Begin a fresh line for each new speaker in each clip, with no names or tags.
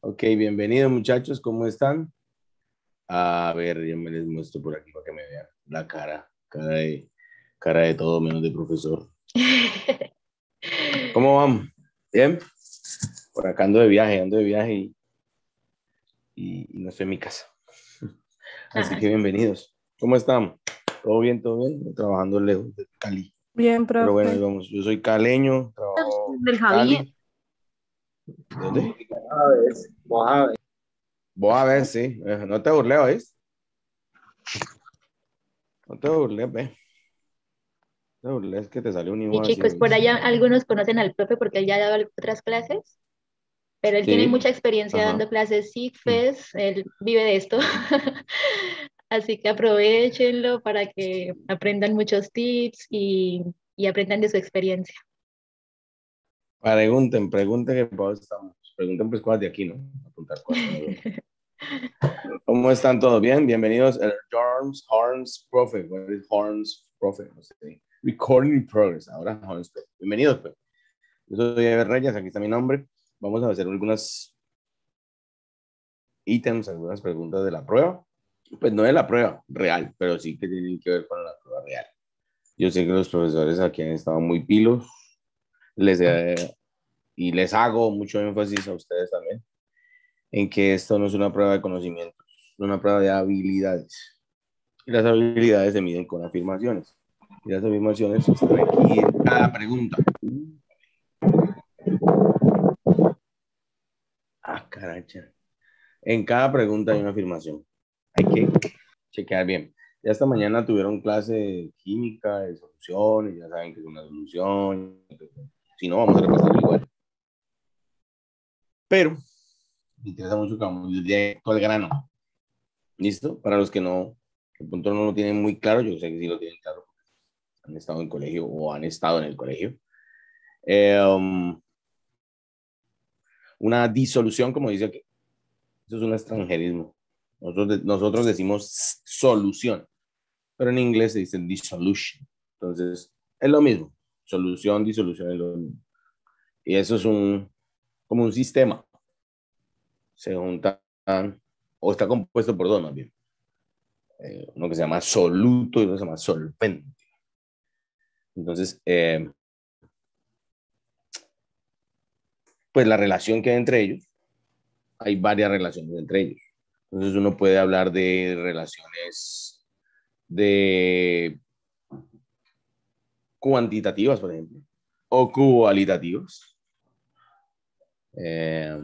Ok, bienvenidos muchachos, ¿cómo están? A ver, yo me les muestro por aquí para que me vean la cara, cara de, cara de todo menos de profesor. ¿Cómo van? ¿Bien? Por acá ando de viaje, ando de viaje y, y, no estoy en mi casa. Así que bienvenidos. ¿Cómo están? ¿Todo bien, todo bien? Trabajando lejos de Cali.
Bien, profe.
Pero bueno, vamos. Yo soy caleño, trabajo
Del Javier.
¿De ¿Dónde? Vos a ver, sí. Eh, No te burles, ¿oís? No te burles, ve. No te burles que te salió un
Y
igual así,
chicos, por allá algunos conocen al profe porque él ya ha dado otras clases, pero él
Sí.
tiene mucha experiencia
Ajá.
dando clases SIGFES, él vive de esto. Así que aprovechenlo para que aprendan muchos tips y, y aprendan de su experiencia.
Pregunten, pregunten que por estamos. Pregunten pues cosas de aquí, ¿no? Apuntar cosas. ¿Cómo están todos? Bien, bienvenidos a Horns, Horns Profe. What is Horns Profe? No sé. Recording in progress. Ahora Horns Profe. Bienvenidos, pues. Yo soy Ever Reyes, aquí está mi nombre. Vamos a hacer algunas ítems, algunas preguntas de la prueba. Pues no de la prueba real, pero sí que tienen que ver con la prueba real. Yo sé que los profesores aquí han estado muy pilos. Les, eh, y les hago mucho énfasis a ustedes también en que esto no es una prueba de conocimientos, es una prueba de habilidades. Y las habilidades se miden con afirmaciones. Y las afirmaciones están aquí en cada pregunta. Ah, caracha. En cada pregunta hay una afirmación. Hay que chequear bien. Ya esta mañana tuvieron clase de química, de soluciones, ya saben que es una solución. Si no, vamos a repasarlo igual. Pero me interesa mucho que vamos directo al grano. ¿Listo? Para los que no, de pronto no lo tienen muy claro, yo sé que sí lo tienen claro, han estado en colegio o han estado en el colegio. Eh, um, una disolución, como dice aquí, eso es un extranjerismo. Nosotros, de- nosotros decimos solución, pero en inglés se dice dissolution. Entonces, es lo mismo. Solución, disolución es lo mismo. Y eso es un, como un sistema. Se juntan, o está compuesto por dos más bien. Eh, uno que se llama soluto y otro que se llama solvente. Entonces, eh, pues la relación que hay entre ellos, hay varias relaciones entre ellos. Entonces uno puede hablar de relaciones de cuantitativas, por ejemplo, o cualitativas. Eh,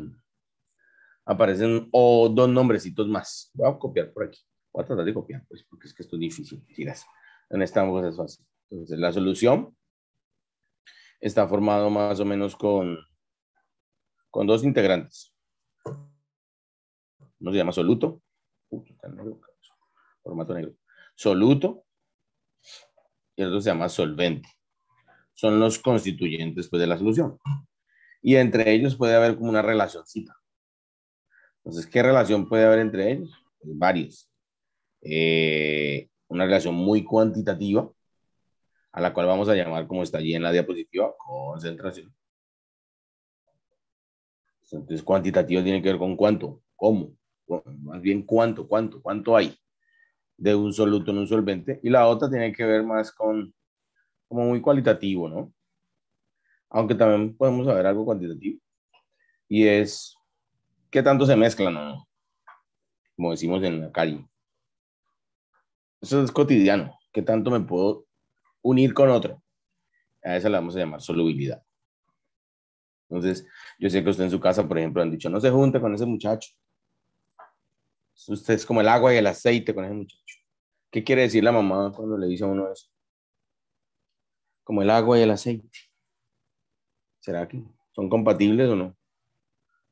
aparecen o dos nombrecitos más. Voy a copiar por aquí. Voy a tratar de copiar, pues, porque es que esto es difícil. Mentiras. En esta cosa es fácil. Entonces, la solución está formado más o menos con, con dos integrantes. Uno se llama soluto. Uy, está negro, formato negro. Soluto. Y el otro se llama solvente. Son los constituyentes pues, de la solución. Y entre ellos puede haber como una relacioncita. Entonces, ¿qué relación puede haber entre ellos? Pues varios. Eh, una relación muy cuantitativa, a la cual vamos a llamar, como está allí en la diapositiva, concentración. Entonces, cuantitativo tiene que ver con cuánto, cómo, más bien cuánto, cuánto, cuánto hay de un soluto en un solvente. Y la otra tiene que ver más con, como muy cualitativo, ¿no? Aunque también podemos saber algo cuantitativo. Y es qué tanto se mezclan, ¿no? Como decimos en la calle. Eso es cotidiano. ¿Qué tanto me puedo unir con otro? A esa la vamos a llamar solubilidad. Entonces, yo sé que usted en su casa, por ejemplo, han dicho, no se junte con ese muchacho. Usted es como el agua y el aceite con ese muchacho. ¿Qué quiere decir la mamá cuando le dice a uno eso? Como el agua y el aceite. ¿Será que son compatibles o no?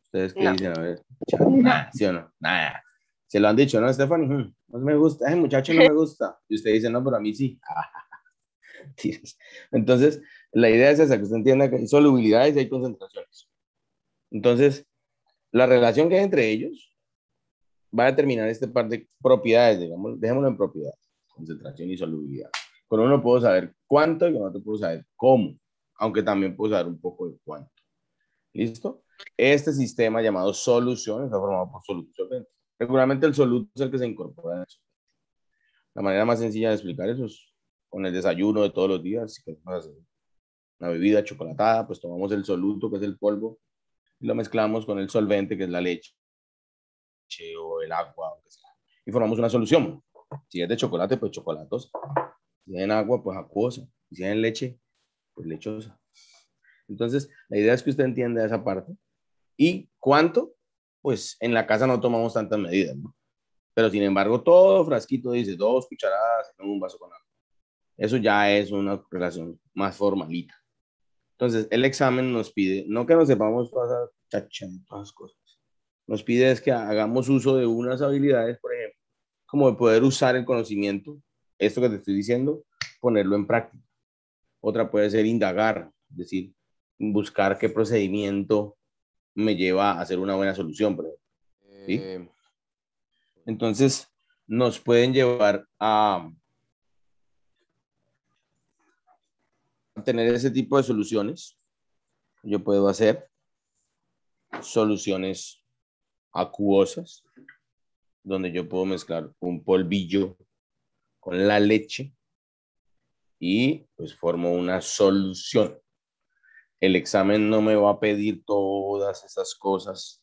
¿Ustedes qué
No.
dicen? A ver. Nada, ¿sí o no? Nada. Se lo han dicho, ¿no, Stephanie? Hmm, no me gusta, ese muchacho no me gusta. Y usted dice, no, pero a mí sí. Entonces, la idea es esa, que usted entienda que hay solubilidades y hay concentraciones. Entonces, la relación que hay entre ellos va a determinar este par de propiedades, digamos, dejémoslo en propiedades, concentración y solubilidad. Con uno puedo saber cuánto y con otro puedo saber cómo, aunque también puedo saber un poco de cuánto. ¿Listo? este sistema llamado solución está formado por soluto solvente. Regularmente el soluto es el que se incorpora en eso. La manera más sencilla de explicar eso es con el desayuno de todos los días. Si queremos hacer una bebida chocolatada, pues tomamos el soluto, que es el polvo, y lo mezclamos con el solvente, que es la leche o el agua, y formamos una solución. Si es de chocolate, pues chocolatos. Si es en agua, pues acuosa. Si es en leche, pues lechosa. Entonces, la idea es que usted entienda esa parte. ¿Y cuánto? Pues en la casa no tomamos tantas medidas, ¿no? Pero sin embargo, todo frasquito dice dos cucharadas en un vaso con agua. Eso ya es una relación más formalita. Entonces, el examen nos pide, no que nos sepamos todas las cosas, nos pide es que hagamos uso de unas habilidades, por ejemplo, como de poder usar el conocimiento, esto que te estoy diciendo, ponerlo en práctica. Otra puede ser indagar, es decir, buscar qué procedimiento me lleva a hacer una buena solución. Eh, Entonces, nos pueden llevar a, tener ese tipo de soluciones. Yo puedo hacer soluciones acuosas, donde yo puedo mezclar un polvillo con la leche y pues formo una solución. El examen no me va a pedir todas esas cosas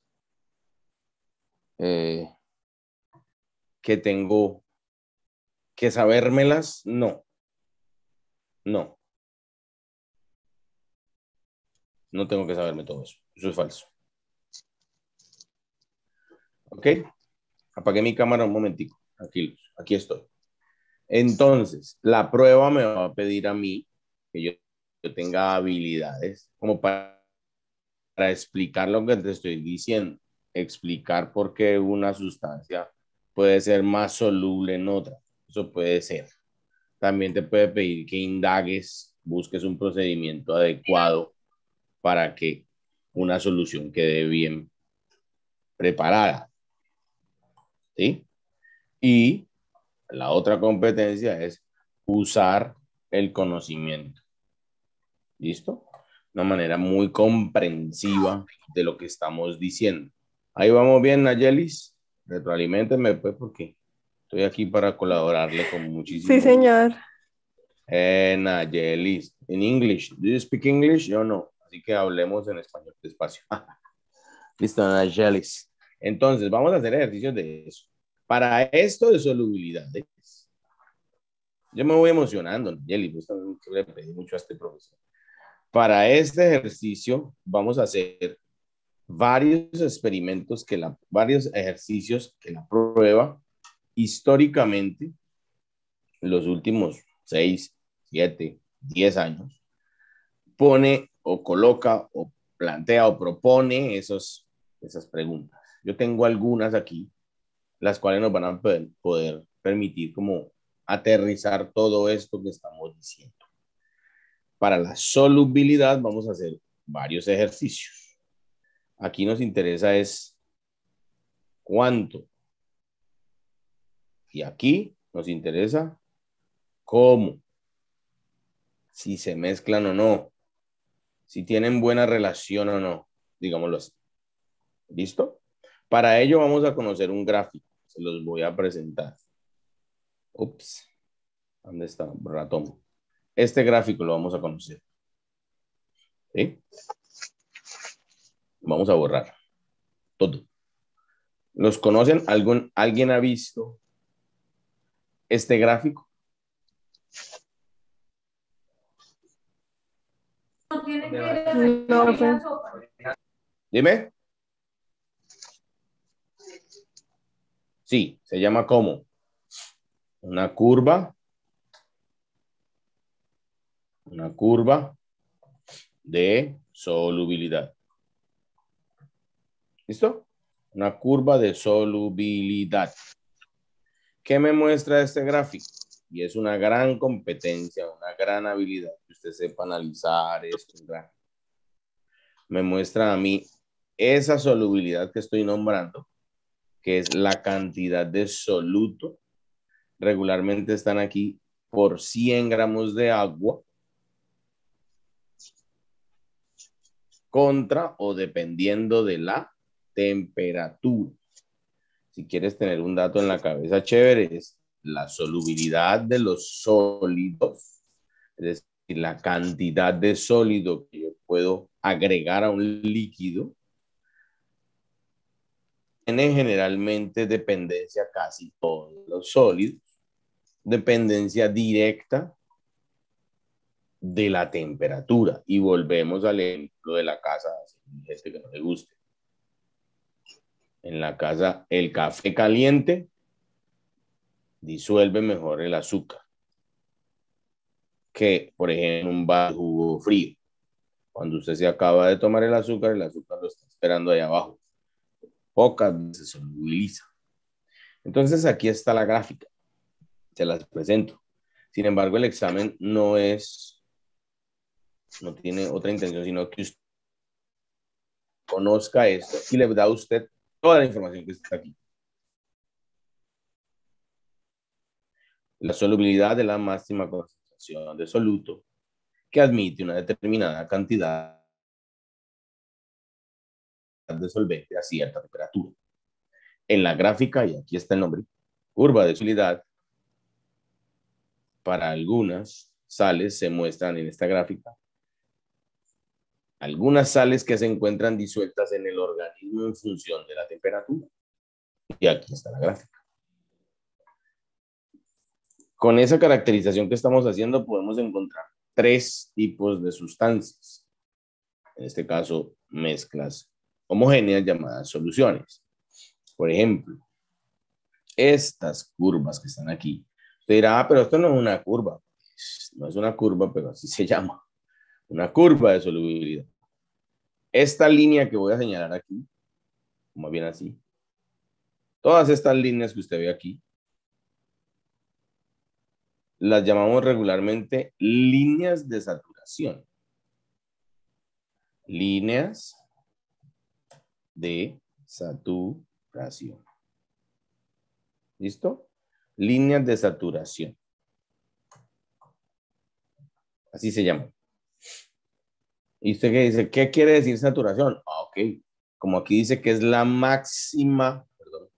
eh, que tengo que sabérmelas. No, no. No tengo que saberme todo eso. Eso es falso. ¿Ok? Apagué mi cámara un momentico. Aquí, aquí estoy. Entonces, la prueba me va a pedir a mí que yo, tenga habilidades como para, para explicar lo que te estoy diciendo. Explicar por qué una sustancia puede ser más soluble en otra. Eso puede ser. También te puede pedir que indagues, busques un procedimiento adecuado para que una solución quede bien preparada. ¿Sí? Y la otra competencia es usar el conocimiento. ¿Listo? Una manera muy comprensiva de lo que estamos diciendo. Ahí vamos bien, Nayelis. Retroaliménteme, pues, porque estoy aquí para colaborarle con muchísimo.
Sí, señor.
Eh, Nayelis, en English. Do you speak English? Yo no. Así que hablemos en español despacio. Listo, Nayelis. Entonces, vamos a hacer ejercicios de eso. Para esto de solubilidades, yo me voy emocionando, Jelly, pues le pedí mucho a este profesor. Para este ejercicio vamos a hacer varios experimentos, que la, varios ejercicios que la prueba históricamente, los últimos 6, 7, 10 años, pone o coloca o plantea o propone esos, esas preguntas. Yo tengo algunas aquí las cuales nos van a poder, permitir como aterrizar todo esto que estamos diciendo. Para la solubilidad vamos a hacer varios ejercicios. Aquí nos interesa es cuánto. Y aquí nos interesa cómo. Si se mezclan o no. Si tienen buena relación o no. Digámoslo así. ¿Listo? Para ello vamos a conocer un gráfico se los voy a presentar. Ups, ¿dónde está? Ratón. Este gráfico lo vamos a conocer. ¿Sí? Vamos a borrar todo. ¿Los conocen? ¿Algún, ¿Alguien ha visto este gráfico? No, Dime. Sí, se llama como una curva, una curva de solubilidad. ¿Listo? Una curva de solubilidad. ¿Qué me muestra este gráfico? Y es una gran competencia, una gran habilidad que usted sepa analizar esto. Me muestra a mí esa solubilidad que estoy nombrando que es la cantidad de soluto. Regularmente están aquí por 100 gramos de agua. contra o dependiendo de la temperatura. Si quieres tener un dato en la cabeza chévere, es la solubilidad de los sólidos, es decir, la cantidad de sólido que yo puedo agregar a un líquido, tiene generalmente dependencia casi todos los sólidos, dependencia directa de la temperatura. Y volvemos al ejemplo de la casa, este que no le guste. En la casa, el café caliente disuelve mejor el azúcar que, por ejemplo, un vaso de jugo frío. Cuando usted se acaba de tomar el azúcar, el azúcar lo está esperando ahí abajo. Pocas veces se solubiliza. Entonces aquí está la gráfica. Se las presento. Sin embargo, el examen no es, no tiene otra intención, sino que usted conozca esto y le da a usted toda la información que está aquí. La solubilidad de la máxima concentración de soluto que admite una determinada cantidad de solvente a cierta temperatura. En la gráfica, y aquí está el nombre, curva de solubilidad, para algunas sales se muestran en esta gráfica algunas sales que se encuentran disueltas en el organismo en función de la temperatura. Y aquí está la gráfica. Con esa caracterización que estamos haciendo podemos encontrar tres tipos de sustancias. En este caso, mezclas homogéneas llamadas soluciones. Por ejemplo, estas curvas que están aquí. Usted dirá, ah, pero esto no es una curva. No es una curva, pero así se llama una curva de solubilidad. Esta línea que voy a señalar aquí, como bien así, todas estas líneas que usted ve aquí, las llamamos regularmente líneas de saturación. Líneas de saturación. ¿Listo? Líneas de saturación. Así se llama. ¿Y usted qué dice? ¿Qué quiere decir saturación? Ah, ok. Como aquí dice que es la máxima, perdón,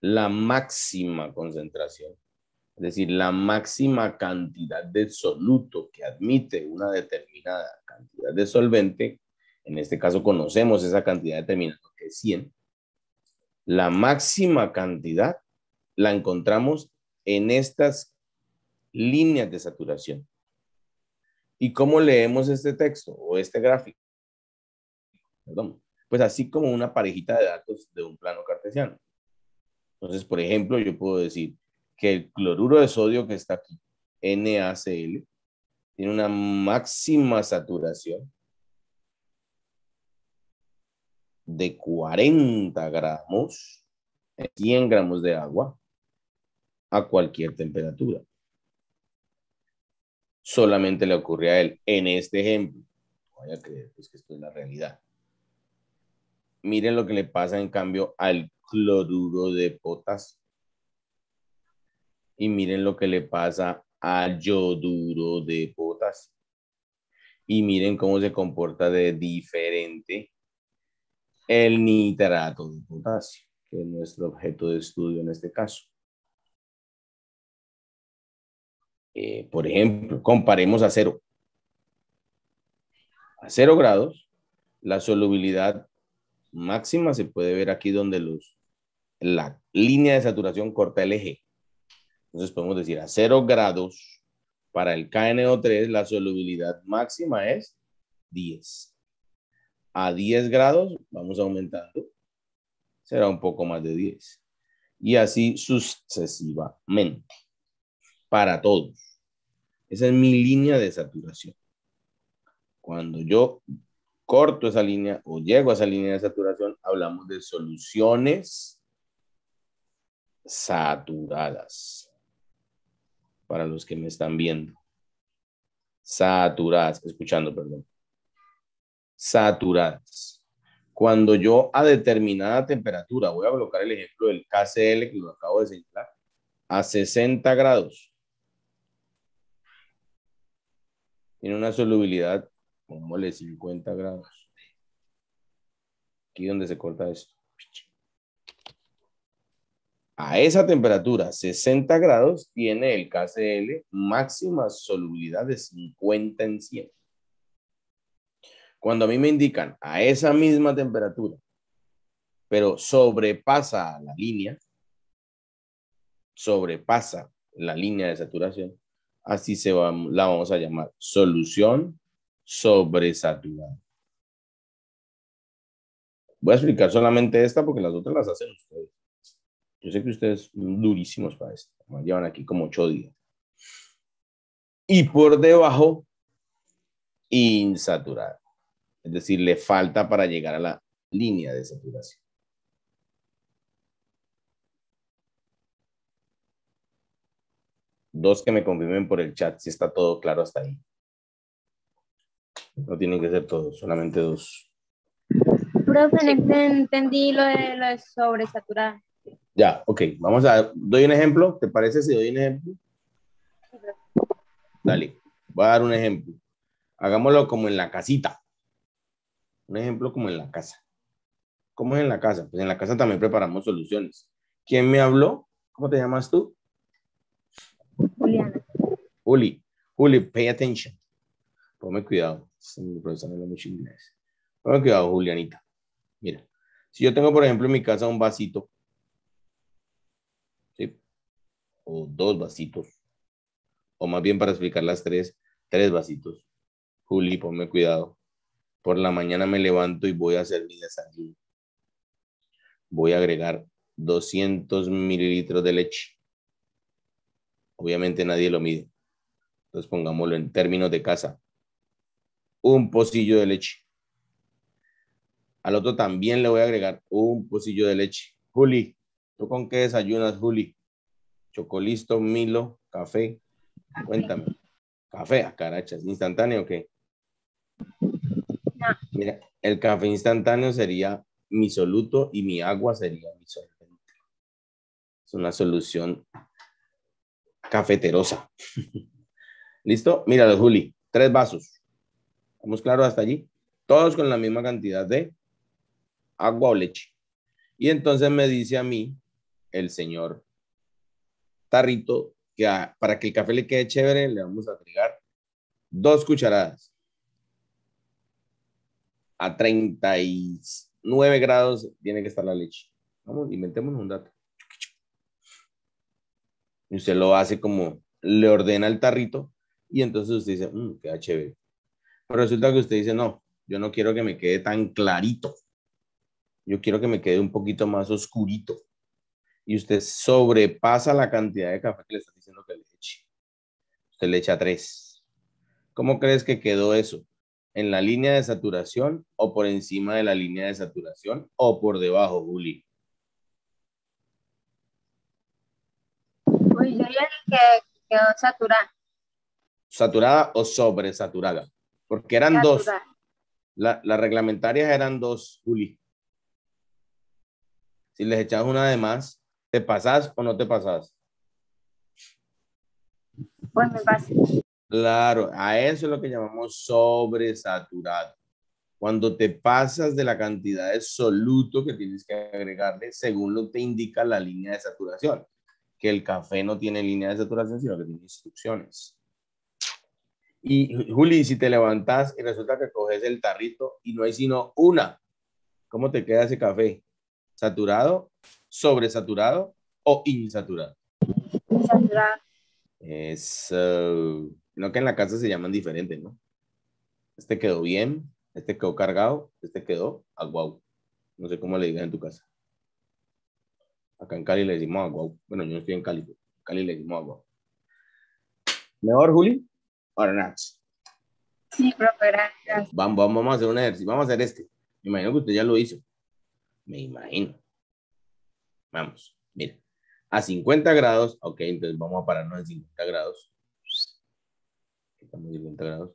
la máxima concentración. Es decir, la máxima cantidad de soluto que admite una determinada cantidad de solvente. En este caso conocemos esa cantidad determinada que es 100. La máxima cantidad la encontramos en estas líneas de saturación. ¿Y cómo leemos este texto o este gráfico? Perdón. Pues así como una parejita de datos de un plano cartesiano. Entonces, por ejemplo, yo puedo decir que el cloruro de sodio que está aquí, NaCl, tiene una máxima saturación de 40 gramos, 100 gramos de agua, a cualquier temperatura solamente le ocurre a él. En este ejemplo, voy a creer pues, que esto es la realidad. Miren lo que le pasa en cambio al cloruro de potasio. Y miren lo que le pasa al yoduro de potasio. Y miren cómo se comporta de diferente el nitrato de potasio, que es nuestro objeto de estudio en este caso. Eh, por ejemplo, comparemos a cero. A cero grados, la solubilidad máxima se puede ver aquí donde los, la línea de saturación corta el eje. Entonces podemos decir a cero grados, para el KNO3 la solubilidad máxima es 10. A 10 grados, vamos aumentando, será un poco más de 10. Y así sucesivamente, para todos. Esa es mi línea de saturación. Cuando yo corto esa línea o llego a esa línea de saturación, hablamos de soluciones saturadas. Para los que me están viendo. Saturadas, escuchando, perdón. Saturadas. Cuando yo a determinada temperatura, voy a colocar el ejemplo del KCL que lo acabo de señalar, a 60 grados, tiene una solubilidad Pongámosle 50 grados. Aquí donde se corta esto. A esa temperatura, 60 grados, tiene el KCl máxima solubilidad de 50 en 100. Cuando a mí me indican a esa misma temperatura, pero sobrepasa la línea, sobrepasa la línea de saturación, así se va, la vamos a llamar solución sobresaturada. Voy a explicar solamente esta porque las otras las hacen ustedes. Yo sé que ustedes son durísimos para esto. Llevan aquí como ocho días. Y por debajo, insaturada. Es decir, le falta para llegar a la línea de saturación. Dos que me confirmen por el chat si está todo claro hasta ahí. No tienen que ser todos, solamente dos.
Profe, no entendí lo de, lo de sobresaturada.
Ya, ok. Vamos a, doy un ejemplo. ¿Te parece si doy un ejemplo? Dale, voy a dar un ejemplo. Hagámoslo como en la casita. Un ejemplo como en la casa. ¿Cómo es en la casa? Pues en la casa también preparamos soluciones. ¿Quién me habló? ¿Cómo te llamas tú?
Juliana.
Juli. Juli, pay attention. Ponme cuidado. Mi profesor mucho inglés. Ponme cuidado, Julianita. Mira, si yo tengo, por ejemplo, en mi casa un vasito o dos vasitos, o más bien para explicar las tres, tres vasitos. Juli, ponme cuidado. Por la mañana me levanto y voy a hacer mi desayuno. Voy a agregar 200 mililitros de leche. Obviamente nadie lo mide. Entonces pongámoslo en términos de casa. Un pocillo de leche. Al otro también le voy a agregar un pocillo de leche. Juli, ¿tú con qué desayunas, Juli? Chocolisto, Milo, café. Cuéntame. Café, a carachas, ¿instantáneo o qué? El café instantáneo sería mi soluto y mi agua sería mi solvente. Es una solución cafeterosa. ¿Listo? Míralo, Juli. Tres vasos. ¿Estamos claros hasta allí? Todos con la misma cantidad de agua o leche. Y entonces me dice a mí el señor tarrito que para que el café le quede chévere le vamos a agregar dos cucharadas a 39 grados tiene que estar la leche. Vamos, inventemos un dato. Y usted lo hace como le ordena el tarrito y entonces usted dice, mmm, queda chévere. Pero resulta que usted dice, no, yo no quiero que me quede tan clarito. Yo quiero que me quede un poquito más oscurito y usted sobrepasa la cantidad de café que le está diciendo que le eche. Usted le echa tres. ¿Cómo crees que quedó eso? ¿En la línea de saturación o por encima de la línea de saturación o por debajo, Juli?
Pues yo ya que quedó saturada.
¿Saturada o sobresaturada? Porque eran dos. La, las reglamentarias eran dos, Juli. Si les echas una de más, ¿Te pasas o no te pasas?
Pues me pasa.
Claro, a eso es lo que llamamos sobresaturado. Cuando te pasas de la cantidad de soluto que tienes que agregarle, según lo que te indica la línea de saturación, que el café no tiene línea de saturación, sino que tiene instrucciones. Y Juli, si te levantas y resulta que coges el tarrito y no hay sino una, ¿cómo te queda ese café? ¿Saturado sobresaturado o insaturado?
Insaturado.
Es, no que en la casa se llaman diferentes, ¿no? Este quedó bien, este quedó cargado, este quedó aguau. No sé cómo le digas en tu casa. Acá en Cali le decimos aguau. Bueno, yo no estoy en Cali, pero en Cali le decimos aguau. ¿Mejor, Juli? Ahora nada.
Sí, profe, gracias.
Vamos, vamos a hacer un ejercicio. Vamos a hacer este. Me imagino que usted ya lo hizo. Me imagino. Vamos, mira a 50 grados. Ok, entonces vamos a pararnos en 50 grados. Estamos en 50 grados.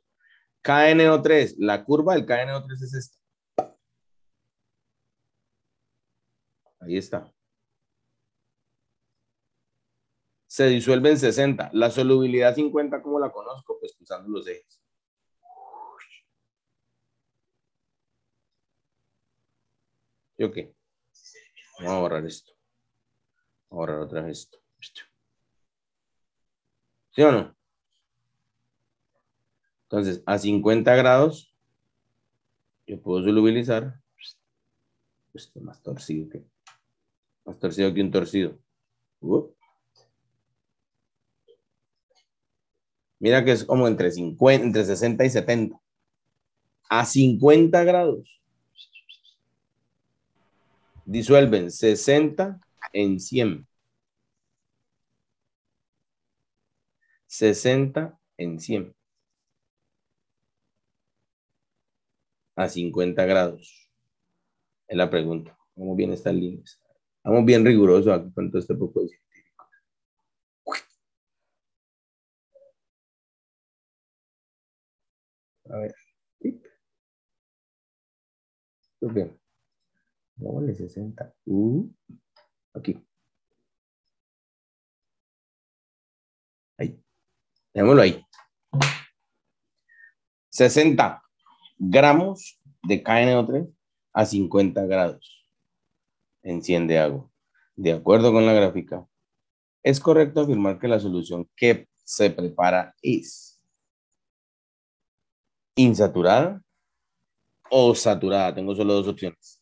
KNO3, la curva del KNO3 es esta. Ahí está. Se disuelve en 60. La solubilidad 50, ¿cómo la conozco? Pues cruzando los ejes. ¿Y ok? Vamos a borrar esto. Vamos a borrar otra vez esto. ¿Sí o no? Entonces, a 50 grados, yo puedo solubilizar. Esto más torcido que, más torcido que un torcido. Mira que es como entre, 50, entre 60 y 70. A 50 grados. Disuelven 60 en 100. 60 en 100. A 50 grados. Es la pregunta. ¿Cómo bien estas líneas? Estamos bien rigurosos aquí con todo este poco de científico. A ver. Bien. Vamos 60. Uh, aquí. Ahí. Dejémoslo ahí. 60 gramos de KNO3 a 50 grados en 100 de agua. De acuerdo con la gráfica, es correcto afirmar que la solución que se prepara es insaturada o saturada. Tengo solo dos opciones.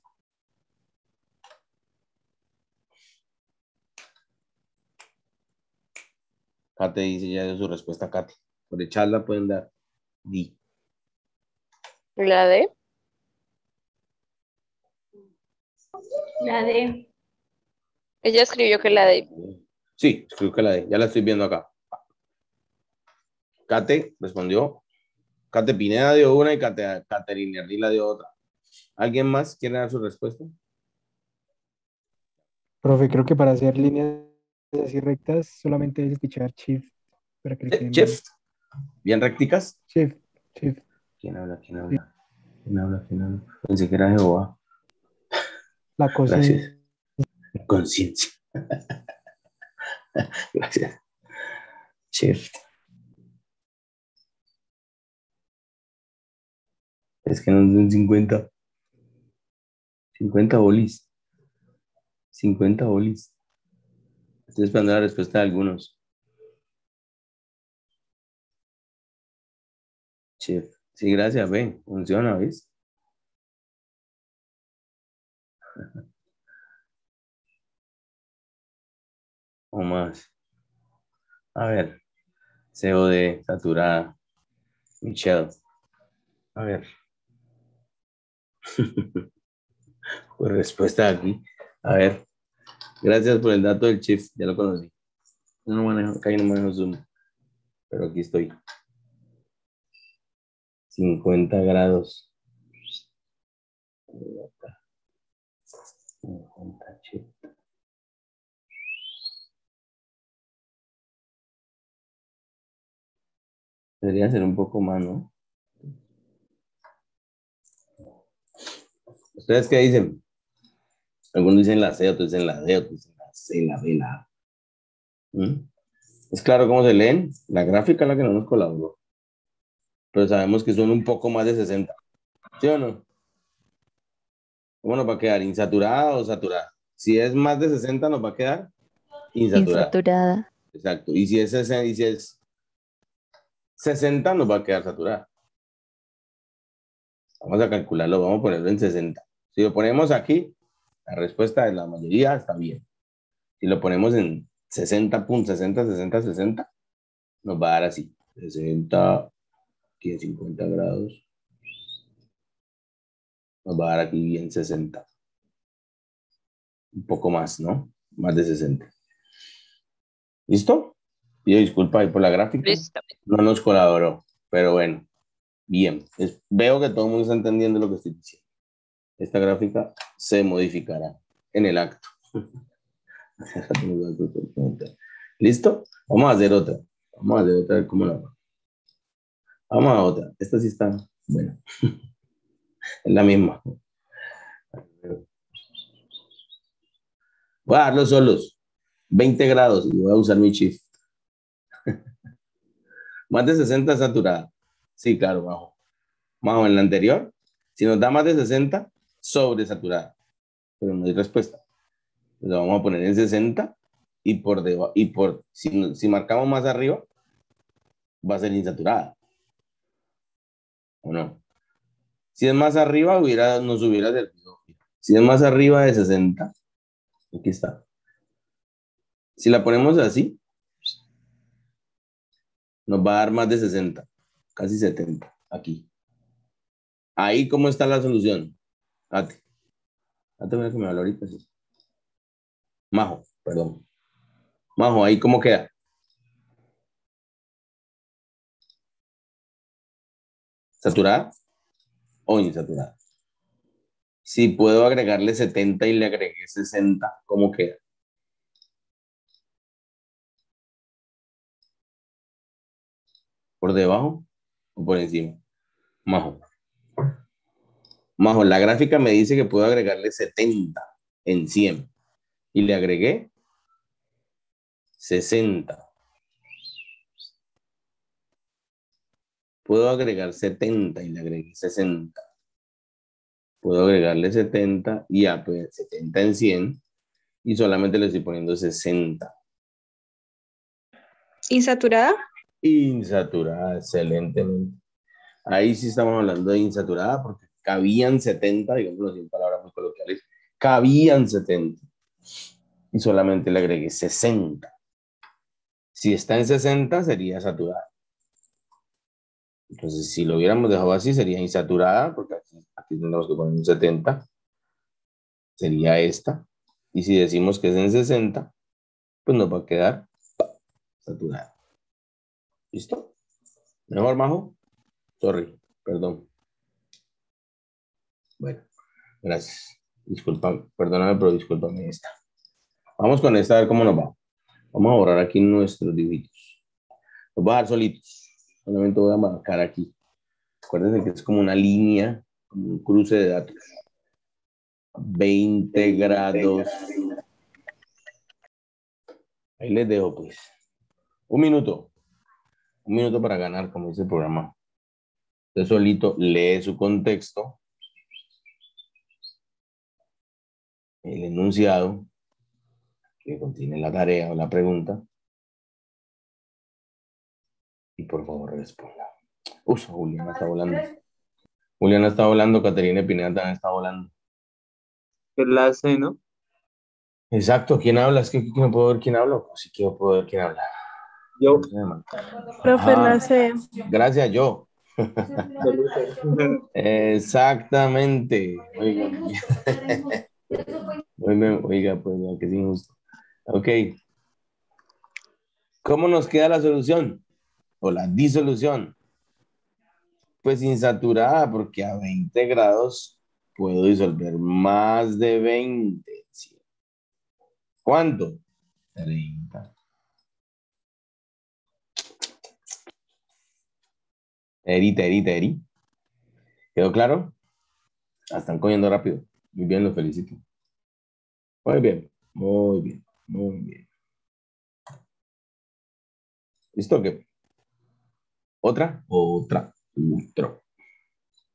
Kate dice ya dio su respuesta, Kate. Por echarla pueden dar D.
¿La D?
La D.
Ella escribió que la D.
Sí, escribió que la D. Ya la estoy viendo acá. Kate respondió. Kate Pineda dio una y Kate, Caterina Rila dio otra. ¿Alguien más quiere dar su respuesta?
Profe, creo que para hacer líneas así rectas solamente es escuchar shift. Para que
Eh, Shift. ¿Bien recticas?
Shift, shift.
¿Quién habla? ¿Quién habla? ¿Quién habla? ¿Quién habla? Pensé que era Jehová.
La cosa
Gracias. Conciencia. Gracias. Shift. Es que no son 50. 50 bolis. 50 bolis. Estoy esperando la respuesta de algunos. Shift. Sí, gracias, ven. Funciona, ¿ves? o más. A ver, COD saturada. Michelle. A ver. Pues respuesta aquí. A ver. Gracias por el dato del chief. Ya lo conocí. Yo no manejo, yo no manejo Zoom. Pero aquí estoy. 50 grados. 50 chip. Debería ser un poco más, ¿no? ¿Ustedes qué dicen? Algunos dicen la C, otros dicen la D, otros dicen la C, la B, la A. ¿Mm? ¿Es claro cómo se leen? La gráfica es la que no nos colaboró. Pero sabemos que son un poco más de 60. ¿Sí o no? ¿Cómo nos va a quedar? ¿Insaturada o saturada? Si es más de 60, nos va a quedar insaturada.
Insaturada.
Exacto. Y si es 60, y si es 60 nos va a quedar saturada. Vamos a calcularlo, vamos a ponerlo en 60. Si lo ponemos aquí, la respuesta de la mayoría está bien. Si lo ponemos en 60, 60, 60, 60, nos va a dar así. 60, aquí en 50 grados. Nos va a dar aquí bien 60. Un poco más, ¿no? Más de 60. ¿Listo? Pido disculpas ahí por la gráfica
Listo.
no nos colaboró, pero bueno, bien. Es- veo que todo el mundo está entendiendo lo que estoy diciendo. Esta gráfica se modificará en el acto. ¿Listo? Vamos a hacer otra. Vamos a hacer otra, a ver cómo la va. Vamos a otra. Esta sí está buena. es la misma. Voy a darlos solos. 20 grados y voy a usar mi shift. Más de 60 saturada. Sí, claro, bajo. Bajo en la anterior. Si nos da más de 60, sobresaturada. pero no hay respuesta. Entonces vamos a poner en 60 y por debajo, y por, si, si marcamos más arriba, va a ser insaturada. ¿O no? Si es más arriba, hubiera, nos hubiera servido. Si es más arriba de 60, aquí está. Si la ponemos así, nos va a dar más de 60, casi 70, aquí. Ahí, ¿cómo está la solución? Ate. Ate, voy a que me habla ahorita. Majo, perdón. Majo, ahí cómo queda. ¿Saturada o insaturada? Si puedo agregarle 70 y le agregué 60, ¿cómo queda? ¿Por debajo o por encima? Majo. Majo, la gráfica me dice que puedo agregarle 70 en 100 y le agregué 60. Puedo agregar 70 y le agregué 60. Puedo agregarle 70 y ya, pues 70 en 100 y solamente le estoy poniendo 60.
¿Insaturada?
Insaturada, excelentemente. Ahí sí estamos hablando de insaturada porque cabían 70, digamos en palabras muy coloquiales, cabían 70 y solamente le agregué 60. Si está en 60 sería saturada. Entonces, si lo hubiéramos dejado así, sería insaturada, porque aquí, aquí que poner un 70. Sería esta. Y si decimos que es en 60, pues nos va a quedar saturada. ¿Listo? ¿Mejor, Majo? Sorry, perdón. Bueno, gracias. Disculpa, perdóname, pero discúlpame esta. Vamos con esta a ver cómo nos va. Vamos a borrar aquí nuestros dibujitos. Los voy a dar solitos. Solamente voy a marcar aquí. Acuérdense que es como una línea, como un cruce de datos. 20 grados. Ahí les dejo, pues. Un minuto. Un minuto para ganar, como dice el programa. Usted solito lee su contexto. El enunciado que contiene la tarea o la pregunta. Y por favor responda. Uf, Juliana está volando. Juliana está volando, Caterina Pineda también está volando.
Es la C, ¿no?
Exacto, ¿quién habla? Es que no puedo ver quién habla. Sí quiero poder ver quién habla.
Yo.
Profe,
Ah.
la C.
Gracias, yo. Exactamente. Oiga, oiga, pues no, que es injusto. Ok. ¿Cómo nos queda la solución? O la disolución. Pues insaturada, porque a 20 grados puedo disolver más de 20. ¿Cuánto? 30. Erita, erita, eri. ¿Quedó claro? La están cogiendo rápido. Muy bien, los felicito. Muy bien, muy bien, muy bien. ¿Listo qué? ¿Otra? Otra. Otro.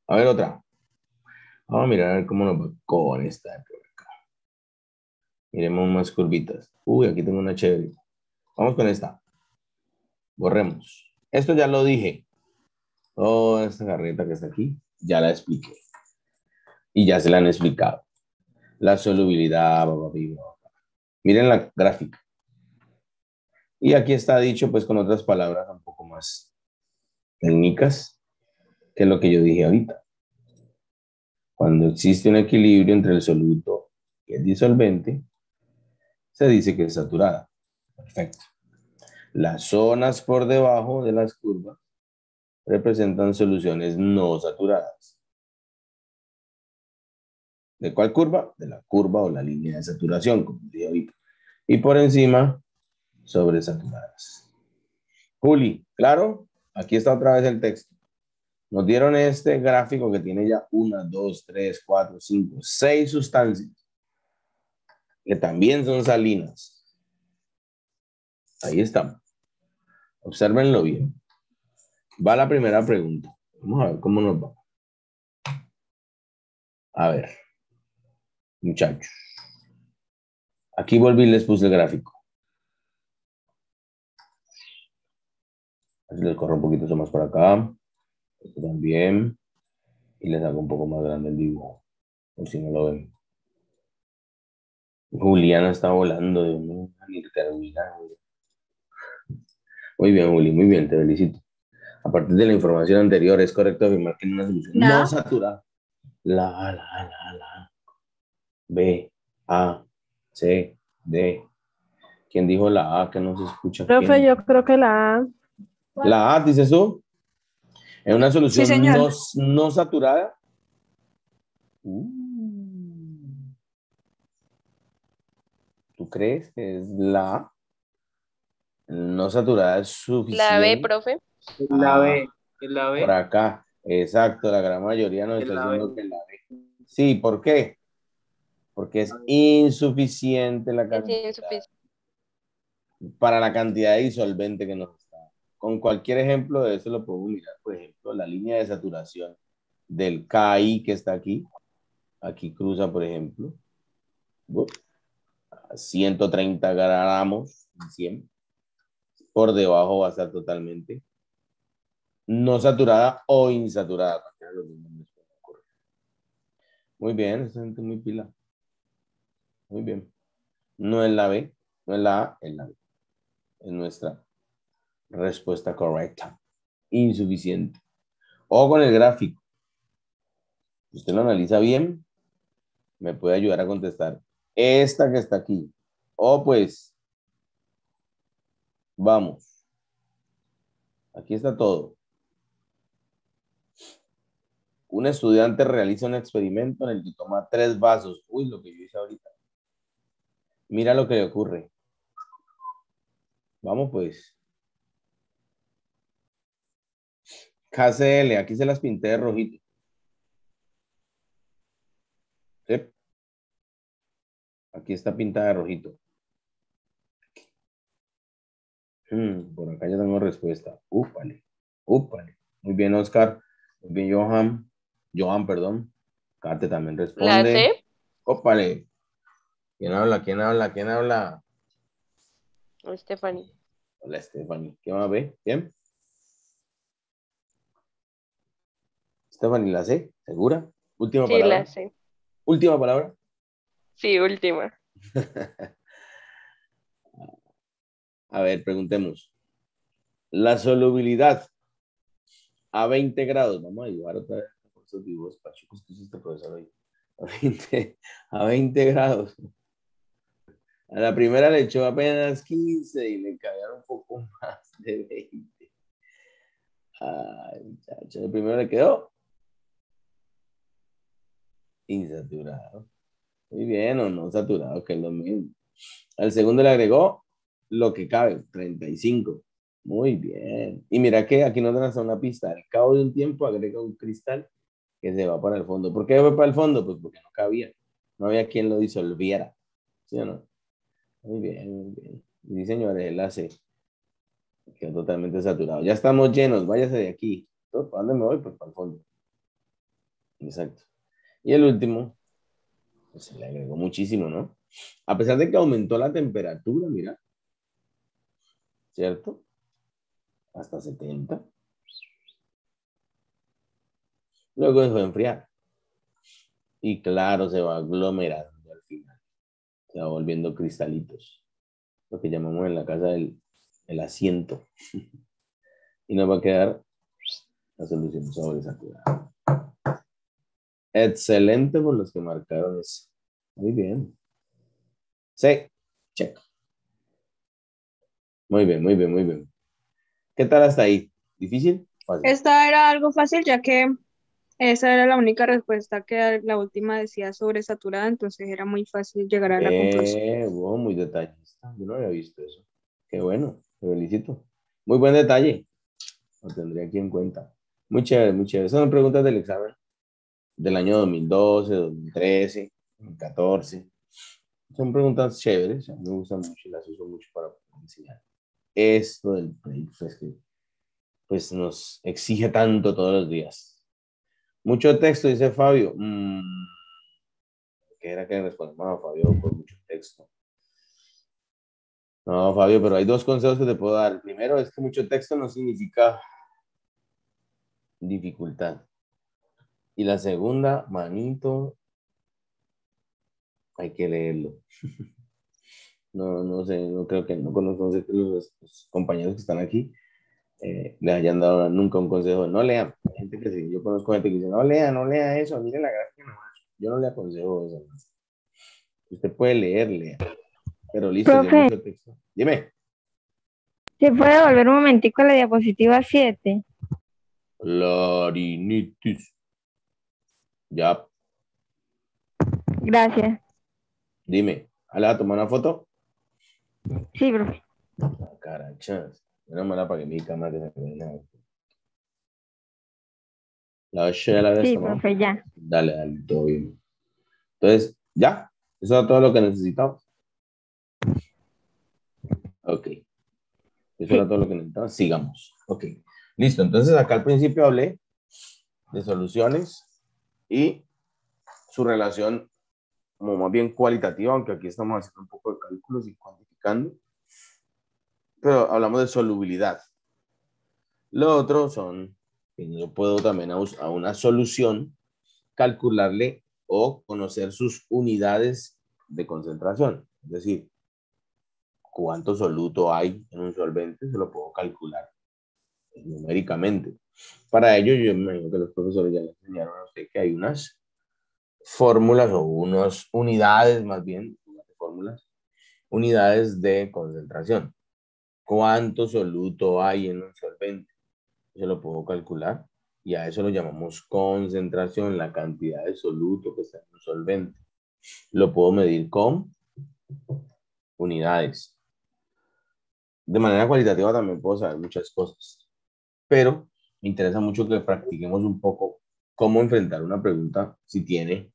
A ver, otra. Vamos a mirar a ver cómo nos va con esta de por acá. Miremos más curvitas. Uy, aquí tengo una chévere. Vamos con esta. Borremos. Esto ya lo dije. Toda esta carreta que está aquí, ya la expliqué. Y ya se la han explicado. La solubilidad. Miren la gráfica. Y aquí está dicho, pues con otras palabras un poco más técnicas, que es lo que yo dije ahorita. Cuando existe un equilibrio entre el soluto y el disolvente, se dice que es saturada. Perfecto. Las zonas por debajo de las curvas representan soluciones no saturadas. ¿De cuál curva? De la curva o la línea de saturación, como dije ahorita. Y por encima, sobresaturadas. Juli, ¿claro? Aquí está otra vez el texto. Nos dieron este gráfico que tiene ya una, dos, tres, cuatro, cinco, seis sustancias que también son salinas. Ahí estamos. Obsérvenlo bien. Va la primera pregunta. Vamos a ver cómo nos va. A ver. Muchachos. Aquí volví y les puse el gráfico. Así les corro un poquito más por acá. Esto también. Y les hago un poco más grande el dibujo. Por si no lo ven. Juliana está volando. Termina. Muy bien, Juli, muy bien, te felicito. A partir de la información anterior, es correcto afirmar que en una solución no saturada. La, la, la, la. B, A, C, D. ¿Quién dijo la A que no se escucha?
Profe,
¿Quién?
yo creo que la A.
La A, dices tú. En una solución
Sí,
no, no saturada. Uh. ¿Tú crees que es la A? No saturada es suficiente.
La B, profe.
Es la
Ah.
B. Es la
Por
B.
acá, exacto, la gran mayoría nos
Es
está diciendo que la B. Sí, ¿por qué? Porque es insuficiente la
Es
cantidad,
insuficiente.
para la cantidad de disolvente que nos está. Con cualquier ejemplo de eso lo podemos mirar, por ejemplo, la línea de saturación del KI que está aquí. Aquí cruza, por ejemplo, ¡bup! a 130 gramos, 100. Por debajo va a estar totalmente no saturada o insaturada. Muy bien, gente muy pila. Muy bien. No es la B, no es la A, es la B. Es nuestra respuesta correcta. Insuficiente. O con el gráfico. Si usted lo analiza bien, me puede ayudar a contestar. Esta que está aquí. O pues, vamos. Aquí está todo. Un estudiante realiza un experimento en el que toma tres vasos. Uy, lo que yo hice ahorita. Mira lo que le ocurre. Vamos pues. KCL, aquí se las pinté de rojito. ¿Sí? Aquí está pintada de rojito. Hmm, por acá ya tengo respuesta. Úpale, úpale. Muy bien, Oscar. Muy bien, Johan. Johan, perdón. Kate también responde.
La C.
Ópale. ¿Quién habla? ¿Quién habla? ¿Quién habla?
Stephanie.
Hola, Stephanie. ¿Qué más ve? ¿Bien? Stephanie, ¿la C? ¿Segura? Última
Sí,
palabra.
la C.
Última palabra.
Sí, última.
A ver, preguntemos. La solubilidad a 20 grados. Vamos a ayudar otra vez con estos dibujos pachucos que hizo este profesor hoy. A 20, a 20 grados. A la primera le echó apenas 15 y le cabían un poco más de 20. Ay, muchacho. El primero le quedó insaturado. Muy bien, o no saturado, que es lo mismo. Al segundo le agregó lo que cabe, 35. Muy bien. Y mira que aquí dan hasta una pista. Al cabo de un tiempo agrega un cristal que se va para el fondo. ¿Por qué fue para el fondo? Pues porque no cabía. No había quien lo disolviera. ¿Sí o no? Muy bien, muy bien. Sí, señores, él hace. Quedó totalmente saturado. Ya estamos llenos, váyase de aquí. ¿Para dónde me voy? Pues para el fondo. Exacto. Y el último, pues se le agregó muchísimo, ¿no? A pesar de que aumentó la temperatura, mira. ¿Cierto? Hasta 70. Luego dejó de enfriar. Y claro, se va aglomerando. Se va volviendo cristalitos. Lo que llamamos en la casa el, el asiento. y nos va a quedar la solución sobresaturada. Excelente por los que marcaron eso. Muy bien. Sí, check. Muy bien, muy bien, muy bien. ¿Qué tal hasta ahí? ¿Difícil? Fácil.
Esta era algo fácil, ya que esa era la única respuesta que la última decía sobresaturada, entonces era muy fácil llegar a la conclusión.
Eh, wow, muy detallista. Yo no había visto eso. Qué bueno, te felicito. Muy buen detalle. Lo tendré aquí en cuenta. Muy chévere, muy chévere. Son preguntas del examen del año 2012, 2013, 2014. Son preguntas chéveres. Me gustan mucho y las uso mucho para enseñar. Esto del break, pues pues nos exige tanto todos los días. Mucho texto, dice Fabio. Mm, ¿qué era que respondemos a Fabio por mucho texto? No, Fabio, pero hay dos consejos que te puedo dar. Primero es que mucho texto no significa dificultad. Y la segunda, manito, hay que leerlo. No, no sé, no creo que no conozco los, los compañeros que están aquí eh, les hayan dado nunca un consejo. No lean. Hay gente que sí, yo conozco gente que dice, no lea, no lea eso, mire la gráfica nomás. Yo no le aconsejo eso. Usted puede leer, lea. Pero listo, ya
Profe.
mucho texto. Dime.
¿Se puede volver un momentico a la diapositiva 7?
Larinitis. Ya,
Gracias.
dime. ¿Ale va a tomar una foto?
Sí, profe.
Ah, Carachas. Una mala para que mi cámara vea nada. La ocho ya la ves,
Sí,
¿no?
profe, ya.
Dale, dale, todo bien. Entonces, ¿ya? ¿Eso es todo lo que necesitamos? Ok. Eso era todo lo que necesitamos. Sigamos. Ok. Listo. Entonces, acá al principio hablé de soluciones y su relación como más bien cualitativa, aunque aquí estamos haciendo un poco de cálculos y cuantificando. Pero hablamos de solubilidad. Lo otro son, yo puedo también a, a una solución calcularle o conocer sus unidades de concentración. Es decir, cuánto soluto hay en un solvente, se lo puedo calcular numéricamente. Para ello, yo me imagino que los profesores ya les enseñaron a usted que hay unas fórmulas o unas unidades, más bien, fórmulas, unidades de concentración. ¿Cuánto soluto hay en un solvente? Yo lo puedo calcular y a eso lo llamamos concentración, la cantidad de soluto que está en un solvente. Lo puedo medir con unidades. De manera cualitativa también puedo saber muchas cosas, pero me interesa mucho que practiquemos un poco cómo enfrentar una pregunta si tiene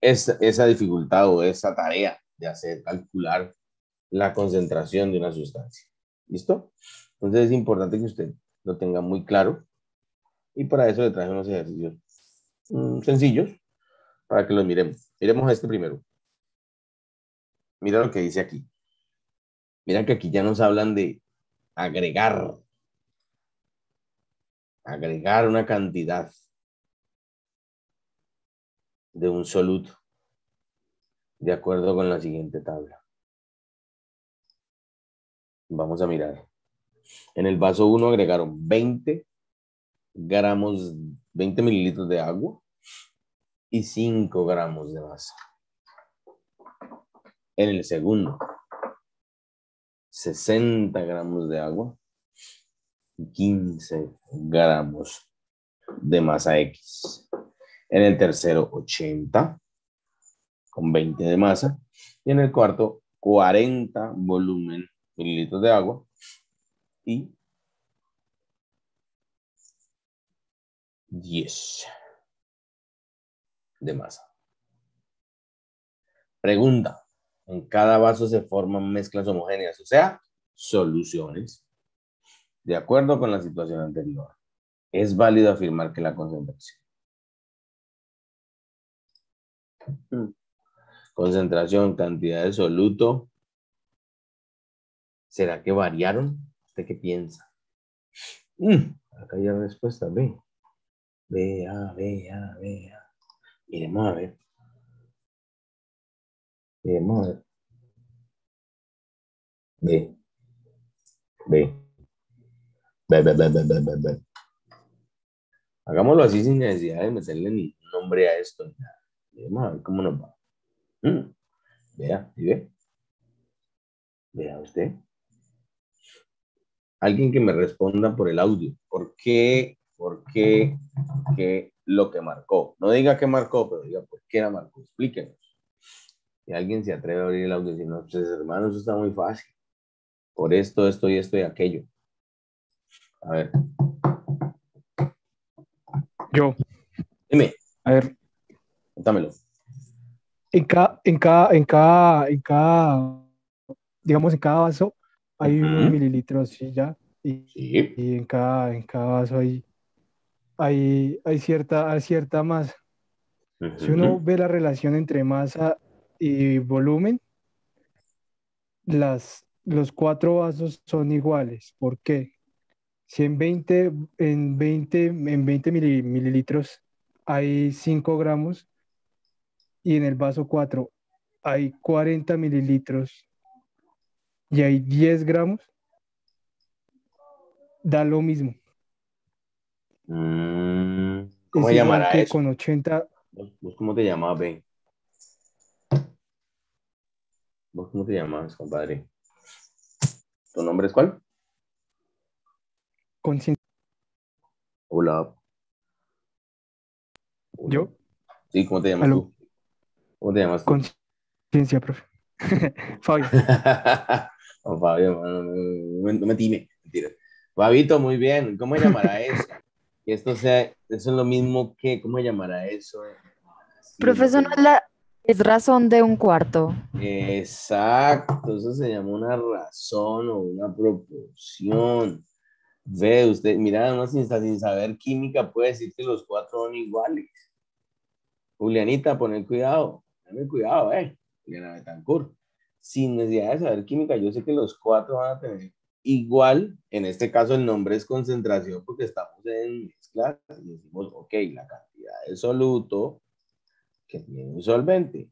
esa, esa dificultad o esa tarea de hacer calcular la concentración de una sustancia. ¿Listo? Entonces es importante que usted lo tenga muy claro y para eso le traje unos ejercicios mm, sencillos para que los miremos. Miremos este primero. Mira lo que dice aquí. Mira que aquí ya nos hablan de agregar. Agregar una cantidad de un soluto de acuerdo con la siguiente tabla. Vamos a mirar. En el vaso 1 agregaron 20 gramos, 20 mililitros de agua y 5 gramos de masa. En el segundo, 60 gramos de agua y 15 gramos de masa X. En el tercero, 80 con 20 de masa. Y en el cuarto, 40 volumen mililitros de agua y 10 de masa. Pregunta. En cada vaso se forman mezclas homogéneas, o sea, soluciones. De acuerdo con la situación anterior, es válido afirmar que la concentración. Concentración, cantidad de soluto. ¿Será que variaron? ¿Usted qué piensa? Mm, acá hay la respuesta, ve. Vea, vea, vea. Miremos a ver. Miremos a ver. Ve. Ve. Ve, ve, ve, ve, ve, ve, ve. Hagámoslo así sin necesidad de meterle ni nombre a esto. ni nada. Miremos a ver cómo nos va. Mm. Vea, ¿sí ve? Vea usted. Alguien que me responda por el audio. ¿Por qué? ¿Por qué? ¿Qué lo que marcó? No diga qué marcó, pero diga por qué la marcó. Explíquenos. Si alguien se atreve a abrir el audio y no, pues hermano, eso está muy fácil. Por esto, esto y esto y aquello. A ver,
Yo,
dime,
a ver,
cuéntamelo.
en cada, en cada, en cada, en cada, digamos, en cada vaso hay unos
Ujú.
mililitros, sí, ya, y,
Sí,
y en cada, en cada vaso hay, hay, hay cierta, hay cierta masa. Si uno ve la relación entre masa y volumen, las, los cuatro vasos son iguales. ¿Por qué? Si en 20, en 20, en 20 mili- mililitros hay 5 gramos y en el vaso 4 hay 40 mililitros y hay 10 gramos, da lo mismo.
Mm, ¿Cómo se llamará eso?
con 80,
¿Vos, cómo te llamabas, Ben? ¿Vos cómo te llamabas, compadre? ¿Tu nombre es cuál?
con cien-
Hola. Hola.
¿Yo?
Sí, ¿cómo te llamas tú? ¿Cómo te llamas tú?
conciencia, profe. Fabio.
No, Fabio, no, no, no me- time, mentira. Fabito, muy bien. ¿Cómo se llamará eso? Que esto sea, eso es lo mismo que, ¿cómo se llamará eso? Sí,
Profesor,
no
es la es razón de un cuarto.
Exacto, eso se llama una razón o una proporción. Ve usted, mira, además sin, sin saber química puede decir que los cuatro son iguales. Julianita, poner cuidado, poner cuidado, eh. Juliana Betancourt. Sin necesidad de saber química, yo sé que los cuatro van a tener igual, en este caso el nombre es concentración porque estamos en mezclas y decimos, ok, la cantidad de soluto que tiene un solvente.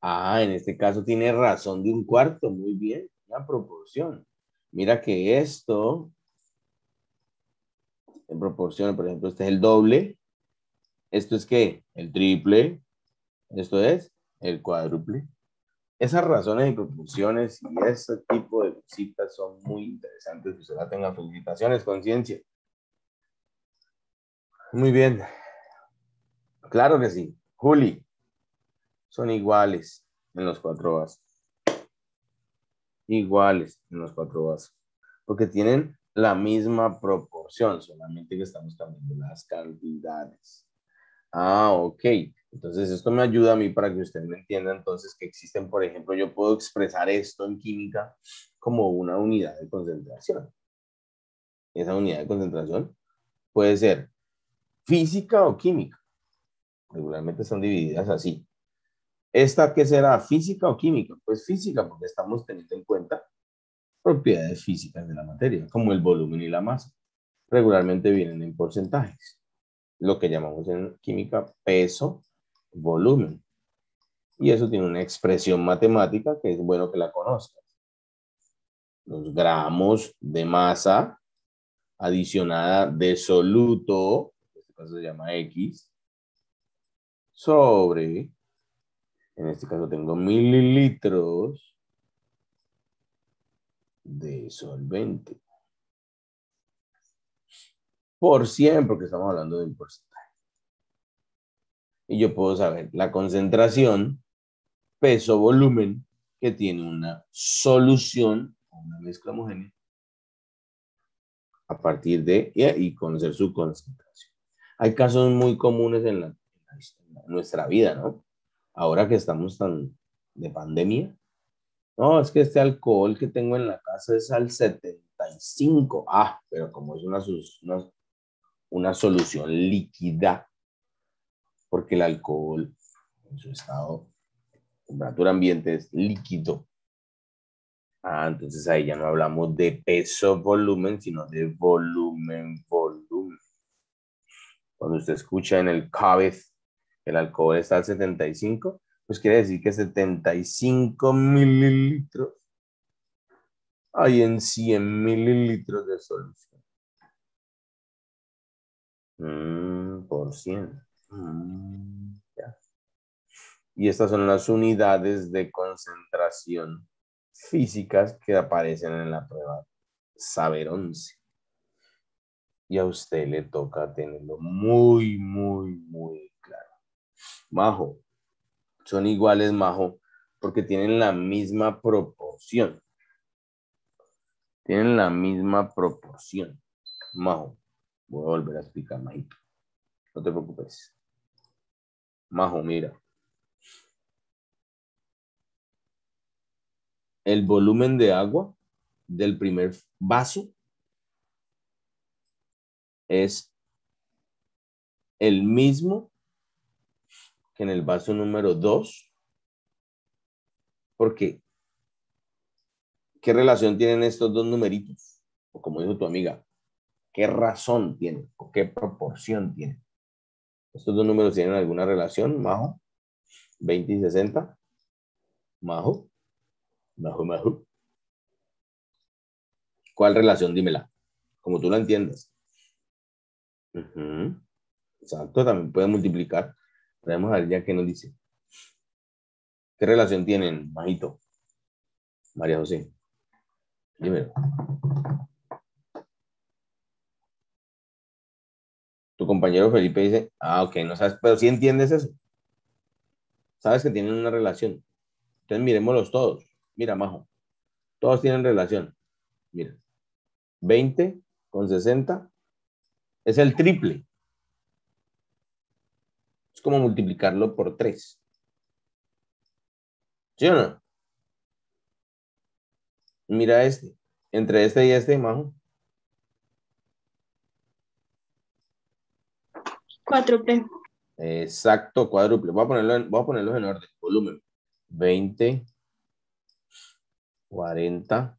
Ah, en este caso tiene razón de un cuarto, muy bien, una proporción. Mira que esto, en proporción, por ejemplo, este es el doble, esto es qué, el triple, esto es el cuádruple. Esas razones y proporciones y ese tipo de cositas son muy interesantes. Usted la tenga. Felicitaciones, conciencia. Muy bien. Claro que sí. Juli, son iguales en los cuatro vasos. Iguales en los cuatro vasos. Porque tienen la misma proporción, solamente que estamos cambiando las cantidades. Ah, ok. Entonces esto me ayuda a mí para que usted me entienda entonces que existen, por ejemplo, yo puedo expresar esto en química como una unidad de concentración. Esa unidad de concentración puede ser física o química. Regularmente son divididas así. ¿Esta qué será? ¿Física o química? Pues física, porque estamos teniendo en cuenta propiedades físicas de la materia, como el volumen y la masa. Regularmente vienen en porcentajes. Lo que llamamos en química peso, volumen. Y eso tiene una expresión matemática que es bueno que la conozcas. Los gramos de masa adicionada de soluto, en este caso se llama X, sobre, en este caso tengo mililitros de solvente. Por 100, porque estamos hablando de un porcentaje. Y yo puedo saber la concentración, peso, volumen, que tiene una solución, una mezcla homogénea, a partir de, y, conocer su concentración. Hay casos muy comunes en, nuestra vida, ¿no? Ahora que estamos tan de pandemia, no, es que este alcohol que tengo en la casa es al 75. Ah, pero como es una, una solución líquida, porque el alcohol en su estado, temperatura ambiente es líquido. Ah, entonces ahí ya no hablamos de peso, volumen, sino de volumen, volumen. Cuando usted escucha en el COVID el alcohol está al 75, pues quiere decir que 75 mililitros hay en 100 mililitros de solución. Mm, por 100. Mm. Y estas son las unidades de concentración físicas que aparecen en la prueba Saber 11. Y a usted le toca tenerlo muy, muy, muy claro. Majo, son iguales, Majo, porque tienen la misma proporción. Tienen la misma proporción. Majo, voy a volver a explicar, Majito. No te preocupes. Majo, mira. El volumen de agua del primer vaso es el mismo que en el vaso número 2. Porque, ¿qué relación tienen estos dos numeritos? O como dijo tu amiga, ¿qué razón tienen? ¿O qué proporción tienen? ¿Estos dos números tienen alguna relación, Majo? 20 y 60. Majo. Majo, Majo. ¿Cuál relación? Dímela. Como tú la entiendas. Exacto, también puede multiplicar. Vamos a ver ya qué nos dice. ¿Qué relación tienen, Majito? María José. Dímelo. Tu compañero Felipe dice, ah, ok, no sabes, pero sí entiendes eso. Sabes que tienen una relación. Entonces miremoslos todos. Mira, Majo. Todos tienen relación. Mira. 20 con 60 es el triple. Es como multiplicarlo por 3. ¿Sí o no? Mira este. Entre este y este, Majo.
Cuádruple.
Exacto, cuádruple. Voy a ponerlo en, voy a ponerlos en orden. Volumen. 20, 40,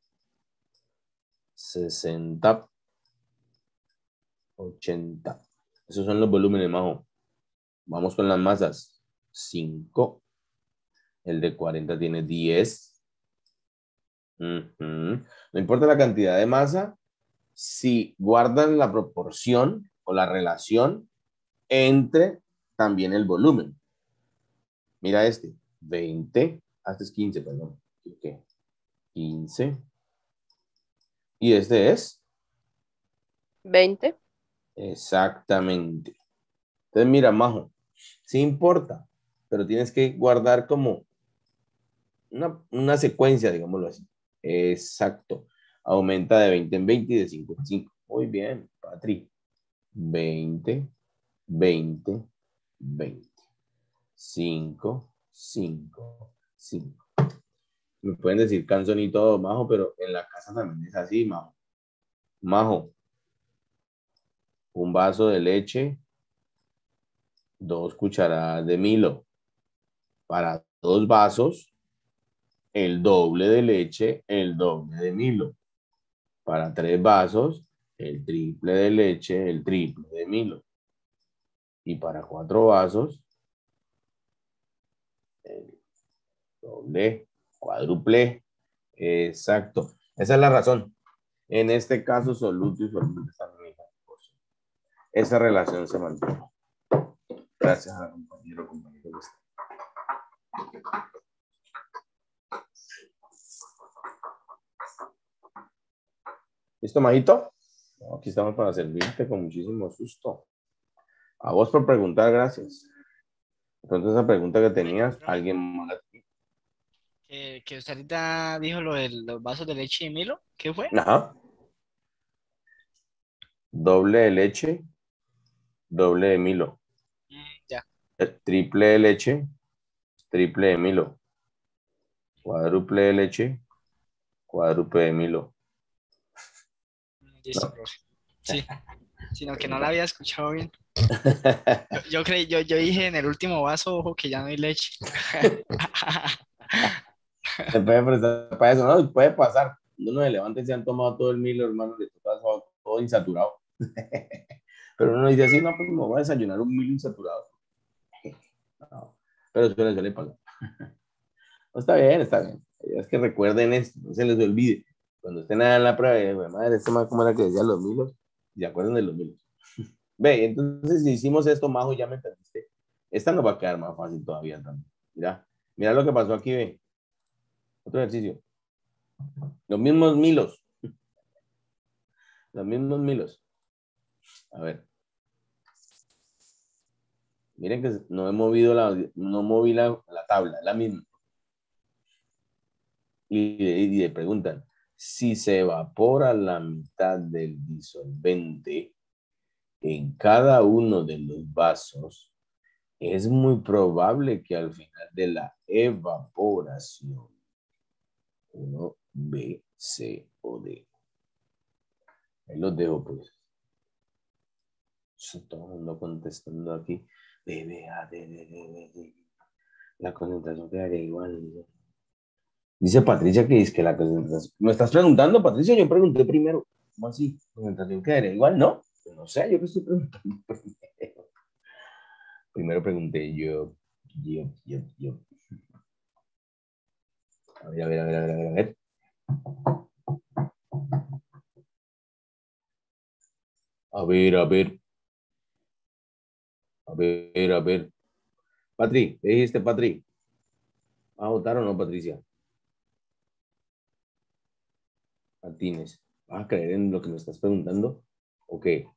60, 80. Esos son los volúmenes, Majo. Vamos con las masas. 5. El de 40 tiene 10. Ujú. No importa la cantidad de masa, si guardan la proporción o la relación entre también el volumen. Mira este, 20, ah, este es 15, perdón. Ok. 15. Y este es
20.
exactamente. Entonces, mira, Majo, sí importa, pero tienes que guardar como una, una secuencia, digámoslo así. Exacto. Aumenta de 20 en 20 y de 5 en 5. Muy bien, Patri. 20, 20, 20. 5, 5, 5. Me pueden decir canción y todo, Majo, pero en la casa también es así, Majo. Majo. Un vaso de leche, dos cucharadas de Milo. Para dos vasos, el doble de leche, el doble de Milo. Para tres vasos, el triple de leche, el triple de Milo. Y para cuatro vasos, el doble, cuádruple. Exacto. Esa es la razón. En este caso, soluto y solvente están en la misma. Esa relación se mantiene. Gracias a compañero, compañero. ¿Listo, Majito? Aquí estamos para servirte con muchísimo susto. A vos por preguntar, gracias. Entonces, esa pregunta que tenías, alguien más.
Eh, que usted ahorita dijo lo de los vasos de leche y Milo. ¿Qué fue?
Ajá. Doble de leche, doble de Milo.
Mm, ya.
El triple de leche, triple de Milo. Cuádruple de leche, cuádruple de Milo.
Mm, Listo, profe. Sí. Sino que no la había escuchado bien. Yo, creí, yo, yo dije en el último vaso, ojo, que ya no hay leche.
Se puede prestar para eso, ¿no? Puede pasar. Uno se levanta y se han tomado todo el Milo, hermano, le toca todo, insaturado. Pero uno dice así, no, pues me voy a desayunar un Milo insaturado. No, pero suele, suele pasar. No, está bien, está bien. Es que recuerden esto, no se les olvide. Cuando estén en la prueba, eh, güey, madre, este man, ¿cómo era que decía los milos? Y se acuerdan de los milos. Ve, entonces si hicimos esto, Majo, ya me entendiste. Esta nos va a quedar más fácil todavía también. Mira, mira lo que pasó aquí. Otro ejercicio. Los mismos milos. Los mismos milos. A ver. Miren que no he movido la, no moví la, la tabla, la misma. Y, y le preguntan, si se evapora la mitad del disolvente en cada uno de los vasos, es muy probable que al final de la evaporación uno B, C o D. Ahí los dejo pues. Todo el mundo contestando aquí. Bebe, a, bebe, bebe, bebe. La concentración quedaría igual. Dice Patricia que dice que la concentración. ¿Me estás preguntando, Patricia? Yo pregunté primero. ¿Cómo así? ¿Concentración quedaría igual? No. Pues No sé, yo que estoy preguntando primero. Primero pregunté yo. Yo, yo, yo. A ver, a ver, a ver, a ver, a ver. a ver. A ver, a ver. A ver. Patri, ¿qué dijiste, Patri? ¿Va a votar o no, Patricia? Martínez, ¿vas a creer en lo que me estás preguntando? ¿O qué?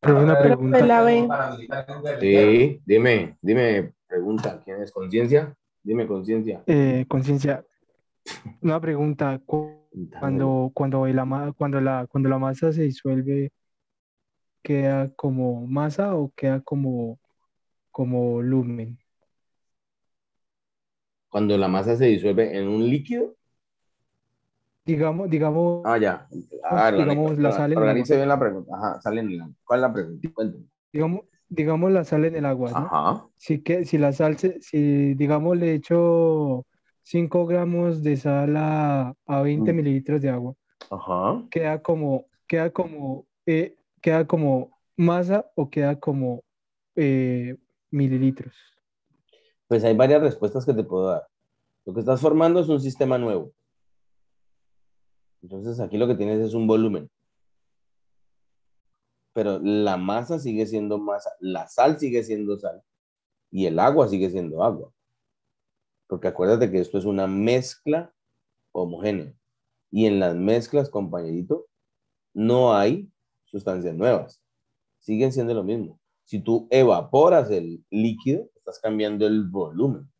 Pero una pregunta.
Sí, dime, dime, pregunta, ¿quién es conciencia? Dime conciencia.
Eh, conciencia, una pregunta. cu- Cuando, cuando, el ama- cuando, la, cuando la masa se disuelve, ¿queda como masa o queda como, como lumen?
Cuando la masa se disuelve en un líquido,
Digamos, digamos,
ah, ya. Ah,
digamos,
organi-
la sal en el
organice
agua.
bien la pregunta. Ajá, sale en el agua. ¿Cuál es la pregunta? Cuéntame.
digamos, digamos la sal en el agua, ¿no?
Ajá.
Si, que, si la sal, se- si digamos le echo 5 gramos de sal a, a 20
Mm.
mililitros de agua,
Ajá.
queda como, queda como, eh, queda como masa o queda como eh, mililitros.
Pues hay varias respuestas que te puedo dar. Lo que estás formando es un sistema nuevo. Entonces aquí lo que tienes es un volumen. Pero la masa sigue siendo masa, la sal sigue siendo sal y el agua sigue siendo agua. Porque acuérdate que esto es una mezcla homogénea. Y en las mezclas, compañerito, no hay sustancias nuevas. Siguen siendo lo mismo. Si tú evaporas el líquido, estás cambiando el volumen.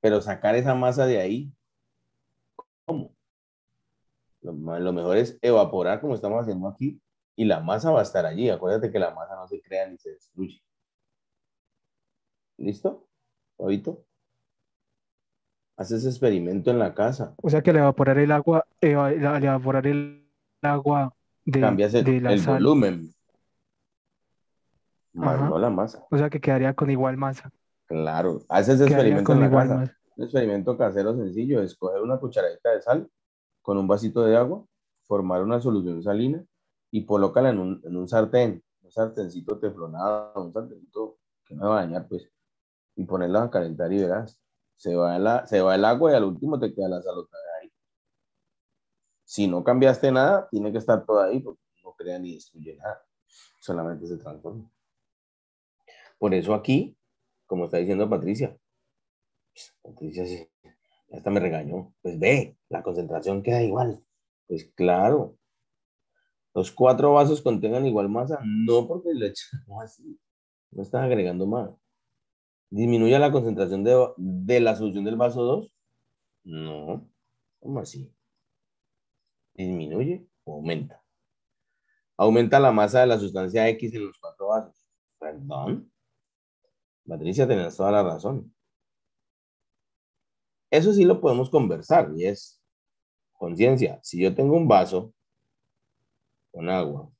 Pero sacar esa masa de ahí, ¿cómo? Lo, mejor es evaporar como estamos haciendo aquí y la masa va a estar allí. Acuérdate que la masa no se crea ni se destruye. ¿Listo? ¿Oído? Haces experimento en la casa.
O sea que al evaporar el agua, eva- al evaporar el agua de,
Cambias el,
de la
el
sal,
volumen. Más no la masa.
o sea que quedaría con igual masa,
Claro. Haces
quedaría
experimento en
con
la
igual
casa.
masa.
Un experimento casero sencillo es coger una cucharadita de sal con un vasito de agua, formar una solución salina y colócala en un, en un sartén, un sartencito teflonado, un sartencito que no va a dañar, pues, y ponerla a calentar y verás. Se va, la, se va el agua y al último te queda la sal otra ahí. Si no cambiaste nada, tiene que estar todo ahí porque no crea ni destruye nada, solamente se transforma. Por eso aquí, como está diciendo Patricia, Patricia hasta me regañó. Pues ve, la concentración queda igual. Pues claro. Los cuatro vasos contengan igual masa, no porque le echan no así. No están agregando más. ¿Disminuye la concentración de, de la solución del vaso 2? No. ¿Cómo así? ¿Disminuye o aumenta? Aumenta la masa de la sustancia X en los cuatro vasos. Perdón. Patricia, tenés toda la razón. Eso sí lo podemos conversar y es conciencia. Si yo tengo un vaso con agua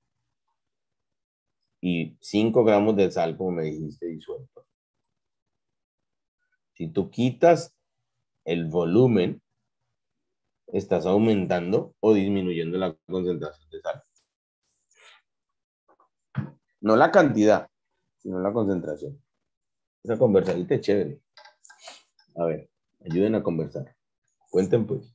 y 5 gramos de sal, como me dijiste, disuelto. Si tú quitas el volumen, estás aumentando o disminuyendo la concentración de sal. No la cantidad, sino la concentración. Esa conversadita es chévere. A ver, ayuden a conversar. Cuenten pues.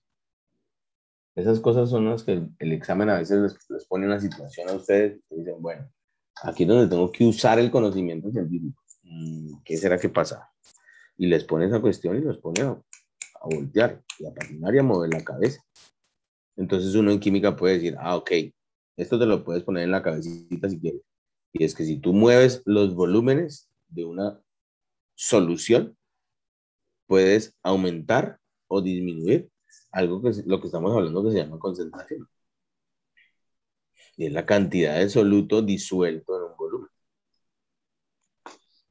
Esas cosas son las que el, el examen a veces les, les pone una situación a ustedes y dicen, bueno, aquí es donde tengo que usar el conocimiento científico. Mm, ¿Qué será que pasa? Y les pone esa cuestión y los pone a, a voltear y a patinar y a mover la cabeza. Entonces uno en química puede decir, ah, ok, esto te lo puedes poner en la cabecita si quieres. Y es que si tú mueves los volúmenes de una solución, puedes aumentar o disminuir algo que lo que estamos hablando que se llama concentración. Y es la cantidad de soluto disuelto en un volumen.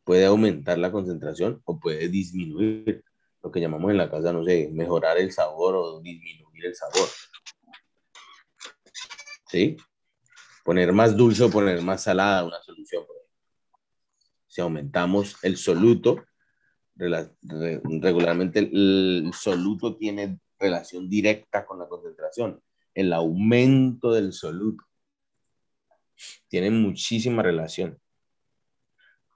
Puede aumentar la concentración o puede disminuir lo que llamamos en la casa, no sé, mejorar el sabor o disminuir el sabor. ¿Sí? poner más dulce o poner más salada una solución. Si aumentamos el soluto, regularmente el, soluto tiene relación directa con la concentración. El aumento del soluto tiene muchísima relación.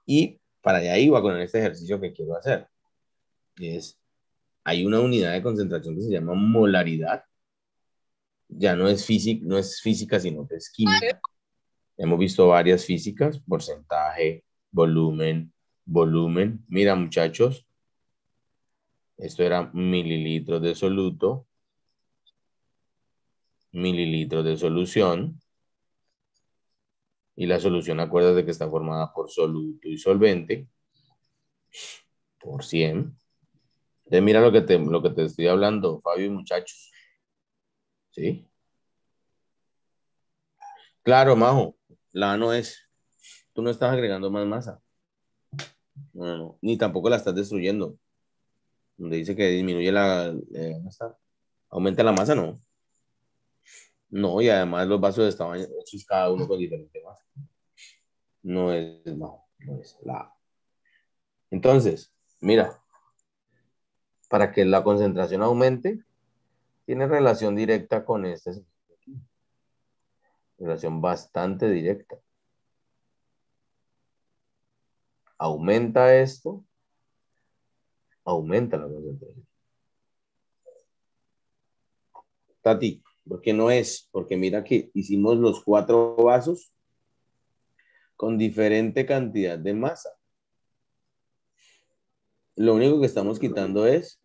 Y para allá iba con este ejercicio que quiero hacer. Es, hay una unidad de concentración que se llama molaridad. Ya no es física, no es física, sino que es química. Hemos visto varias físicas, porcentaje, volumen, volumen. Mira, muchachos, esto era mililitros de soluto, mililitros de solución. Y la solución, acuérdate que está formada por soluto y solvente por 100. Entonces, mira lo que te, lo que te estoy hablando, Fabio y muchachos. ¿Sí? Claro, Majo, la no es. Tú no estás agregando más masa. No, no, no. Ni tampoco la estás destruyendo. Donde dice que disminuye la. eh. Aumenta la masa, no. No, y además los vasos estaban hechos cada uno con diferente masa. No es Majo, no es la. Entonces, mira, para que la concentración aumente, tiene relación directa con este. Relación bastante directa. Aumenta esto, aumenta la concentración. Tati, ¿por qué no es? Porque mira que hicimos los cuatro vasos con diferente cantidad de masa. Lo único que estamos quitando es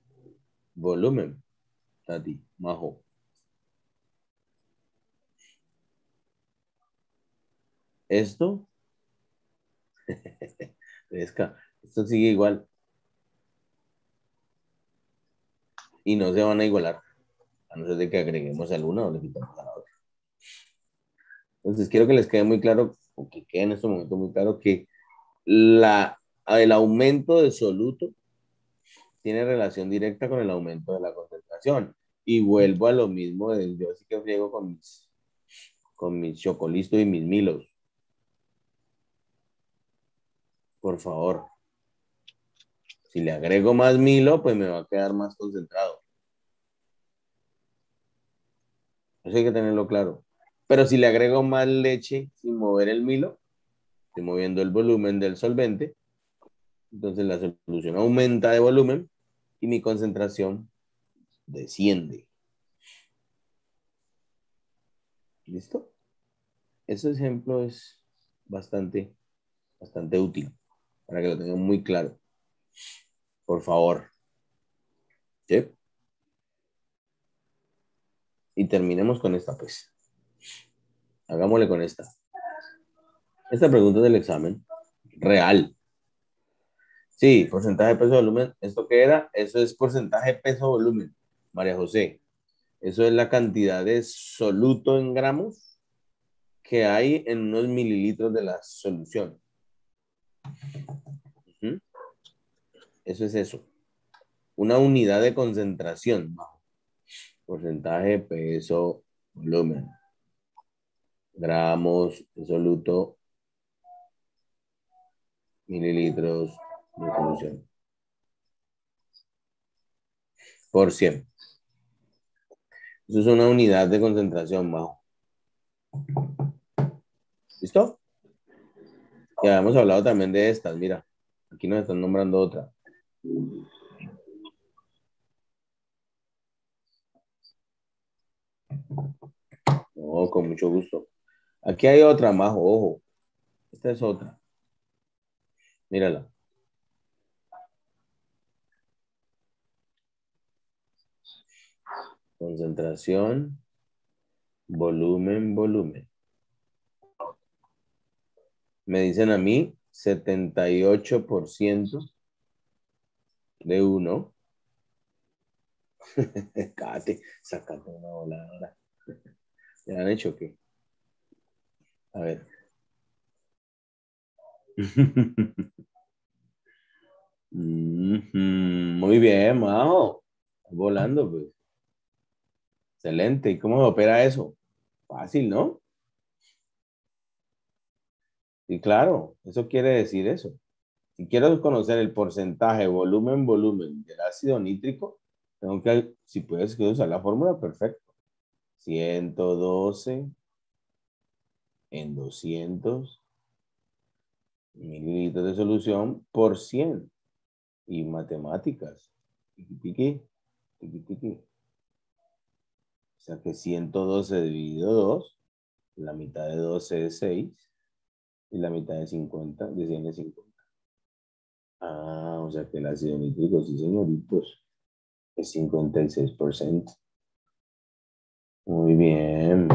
volumen. Tati, majo. Esto, Esto sigue igual. Y no se van a igualar, a no ser de que agreguemos alguna o le quitamos a la otra. Entonces, quiero que les quede muy claro, o que quede en este momento muy claro, que la, el aumento de soluto tiene relación directa con el aumento de la concentración. Y vuelvo a lo mismo del yo sí que friego con mis, con mis chocolistos y mis milos. Por favor. Si le agrego más milo, pues me va a quedar más concentrado. Eso hay que tenerlo claro. Pero si le agrego más leche sin mover el milo, estoy moviendo el volumen del solvente, entonces la solución aumenta de volumen y mi concentración desciende. ¿Listo? Ese ejemplo es bastante, bastante útil para que lo tengan muy claro. Por favor. ¿Sí? Y terminemos con esta, pues. Hagámosle con esta. Esta pregunta del examen. Real. Sí, porcentaje de peso volumen. ¿Esto qué era? Eso es porcentaje peso volumen. María José. Eso es la cantidad de soluto en gramos que hay en unos mililitros de la solución. Eso es eso. Una unidad de concentración. Porcentaje, peso, volumen. Gramos soluto. Mililitros de solución. Por 100. Eso es una unidad de concentración, Majo. ¿Listo? Ya hemos hablado también de estas, mira. Aquí nos están nombrando otra. No, con mucho gusto. Aquí hay otra, Majo, ojo. Esta es otra. Mírala. Concentración, volumen, volumen. Me dicen a mí 78% de uno. Cállate, sacando una voladora. ¿Me han hecho qué? A ver. Ujú, Muy bien, Mao. Volando, pues. Excelente. ¿Y cómo se opera eso? Fácil, ¿no? Sí, claro, eso quiere decir eso. Si quiero conocer el porcentaje volumen, volumen del ácido nítrico, tengo que, si puedes, usar la fórmula, perfecto. 112 en 200 mililitros de solución por 100. Y matemáticas. Tiqui, tiqui, tiqui, tiqui. O sea que 112 dividido 2, la mitad de 12 es 6 y la mitad de 50, de 100 es 50. Ah, o sea que el ácido nítrico, sí señoritos, es 56%. Muy bien.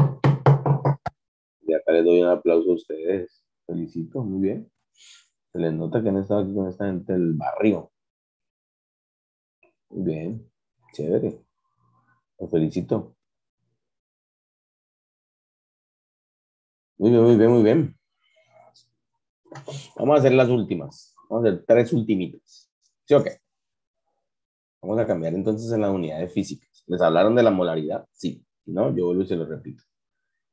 Y acá les doy un aplauso a ustedes. Felicito, muy bien. Se les nota que han estado aquí con esta gente del barrio. Muy bien, chévere. Los felicito. Muy bien, muy bien, muy bien. Vamos a hacer las últimas. Vamos a hacer tres ultimitas. ¿Sí o qué? Vamos a cambiar entonces en la unidad de física. ¿Les hablaron de la molaridad? Sí. No, yo vuelvo y se lo repito.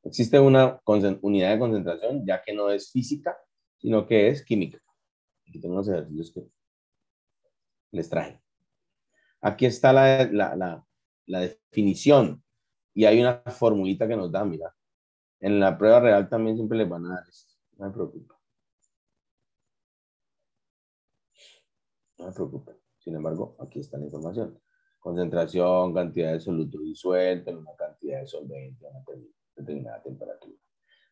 Existe una unidad de concentración, ya que no es física, sino que es química. Aquí tengo los ejercicios que les traje. Aquí está la, definición y hay una formulita que nos da, mira. En la prueba real también siempre les van a dar esto. No me preocupe. No me preocupe. Sin embargo, aquí está la información. Concentración, cantidad de soluto disuelto en una cantidad de solvente a una determinada temperatura.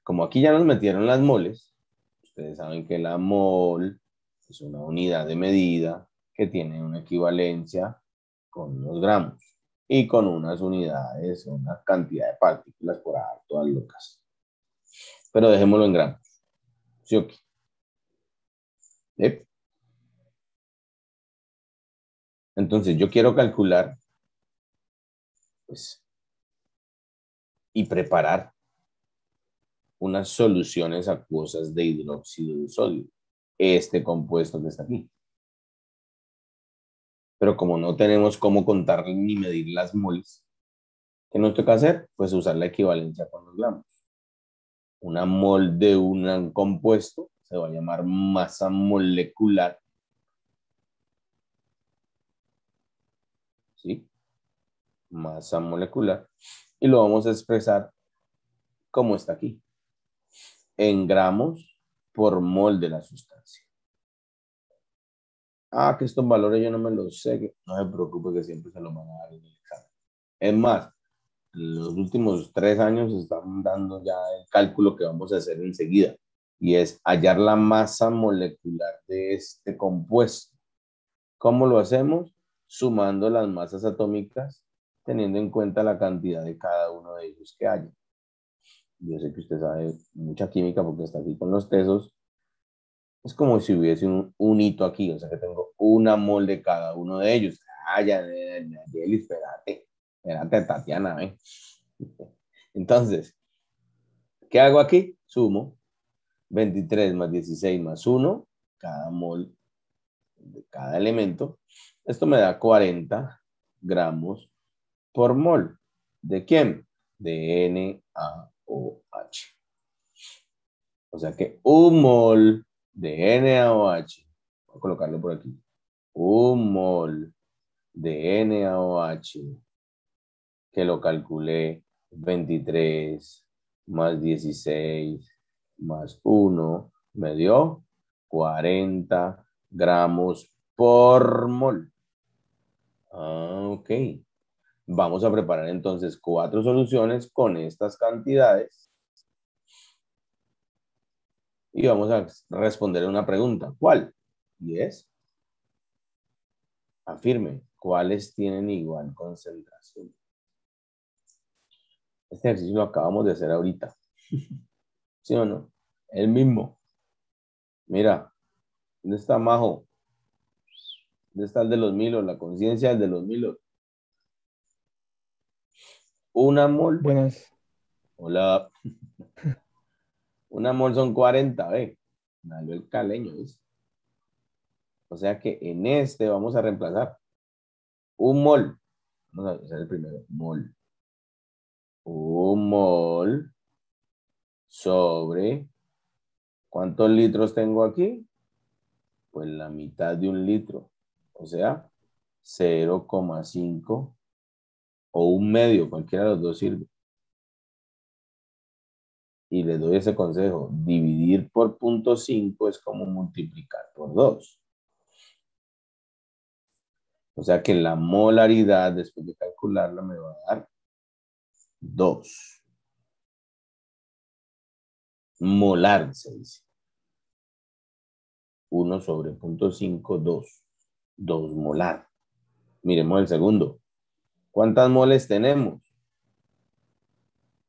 Como aquí ya nos metieron las moles, ustedes saben que la mol es una unidad de medida que tiene una equivalencia con los gramos y con unas unidades, una cantidad de partículas por ahí, todas locas. Pero dejémoslo en gramos. ¿Sí o qué? ¿Eh? Entonces, yo quiero calcular pues, y preparar unas soluciones acuosas de hidróxido de sodio, este compuesto que está aquí. Pero como no tenemos cómo contar ni medir las moles, ¿qué nos toca hacer? Pues usar la equivalencia con los gramos. Una mol de un compuesto se va a llamar masa molecular ¿sí? Masa molecular. Y lo vamos a expresar como está aquí. En gramos por mol de la sustancia. Ah, que estos valores yo no me los sé. No se preocupe que siempre se los van a dar en el examen. Es más, los últimos tres años están dando ya el cálculo que vamos a hacer enseguida. Y es hallar la masa molecular de este compuesto. ¿Cómo lo hacemos? Sumando las masas atómicas, teniendo en cuenta la cantidad de cada uno de ellos que haya. Yo sé que usted sabe mucha química porque está aquí con los tesos. Es como si hubiese un, hito aquí, o sea que tengo una mol de cada uno de ellos. Ah, ya, espérate, espérate, Tatiana, ¿eh? Entonces, ¿qué hago aquí? Sumo 23 más 16 más 1, cada mol de cada elemento, esto me da 40 gramos por mol. ¿De quién? De NaOH. O sea que un mol de NaOH, voy a colocarlo por aquí, un mol de NaOH que lo calculé 23 más 16 más 1 me dio 40 gramos por mol. Ah, ok. Vamos a preparar entonces cuatro soluciones con estas cantidades. Y vamos a responder una pregunta. ¿Cuál? Y es, afirme, ¿cuáles tienen igual concentración? Este ejercicio lo acabamos de hacer ahorita. ¿Sí o no? El mismo. Mira, ¿dónde está Majo? ¿Dónde está el de los milos? La conciencia del de los milos. Una mol.
Buenas.
Hola. Una mol son 40, ve. Dale el caleño, ¿ves? O sea que en este vamos a reemplazar un mol. Vamos a hacer el primero. Mol. Un mol sobre ¿Cuántos litros tengo aquí? Pues la mitad de un litro. O sea, 0,5 o un medio, cualquiera de los dos sirve. Y les doy ese consejo. Dividir por punto 5 es como multiplicar por 2. O sea que la molaridad, después de calcularla, me va a dar 2. Molar, se dice. 1 sobre punto 5, 2. 2 molar. Miremos el segundo. ¿Cuántas moles tenemos?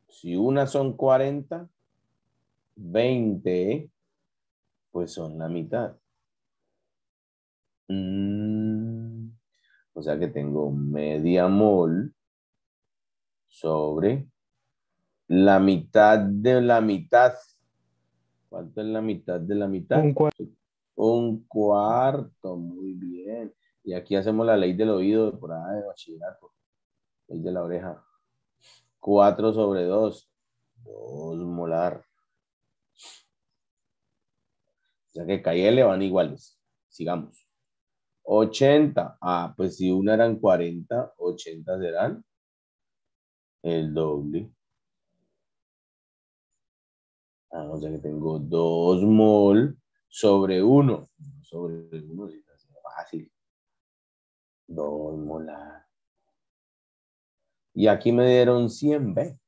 Si una son 40, 20, pues son la mitad. Mm, o sea que tengo media mol sobre la mitad de la mitad. ¿Cuánto es la mitad de la mitad?
Un cuarto.
Un cuarto, muy bien. Y aquí hacemos la ley del oído por ahí de bachillerato. Ley de la oreja. 4 sobre 2. 2 molar. O sea que KL van iguales. Sigamos. 80. Ah, pues si una eran 40, 80 serán el doble. Ah, o sea que tengo 2 mol sobre 1. Sobre 1 es fácil. 2 molar. Y aquí me dieron 100 B.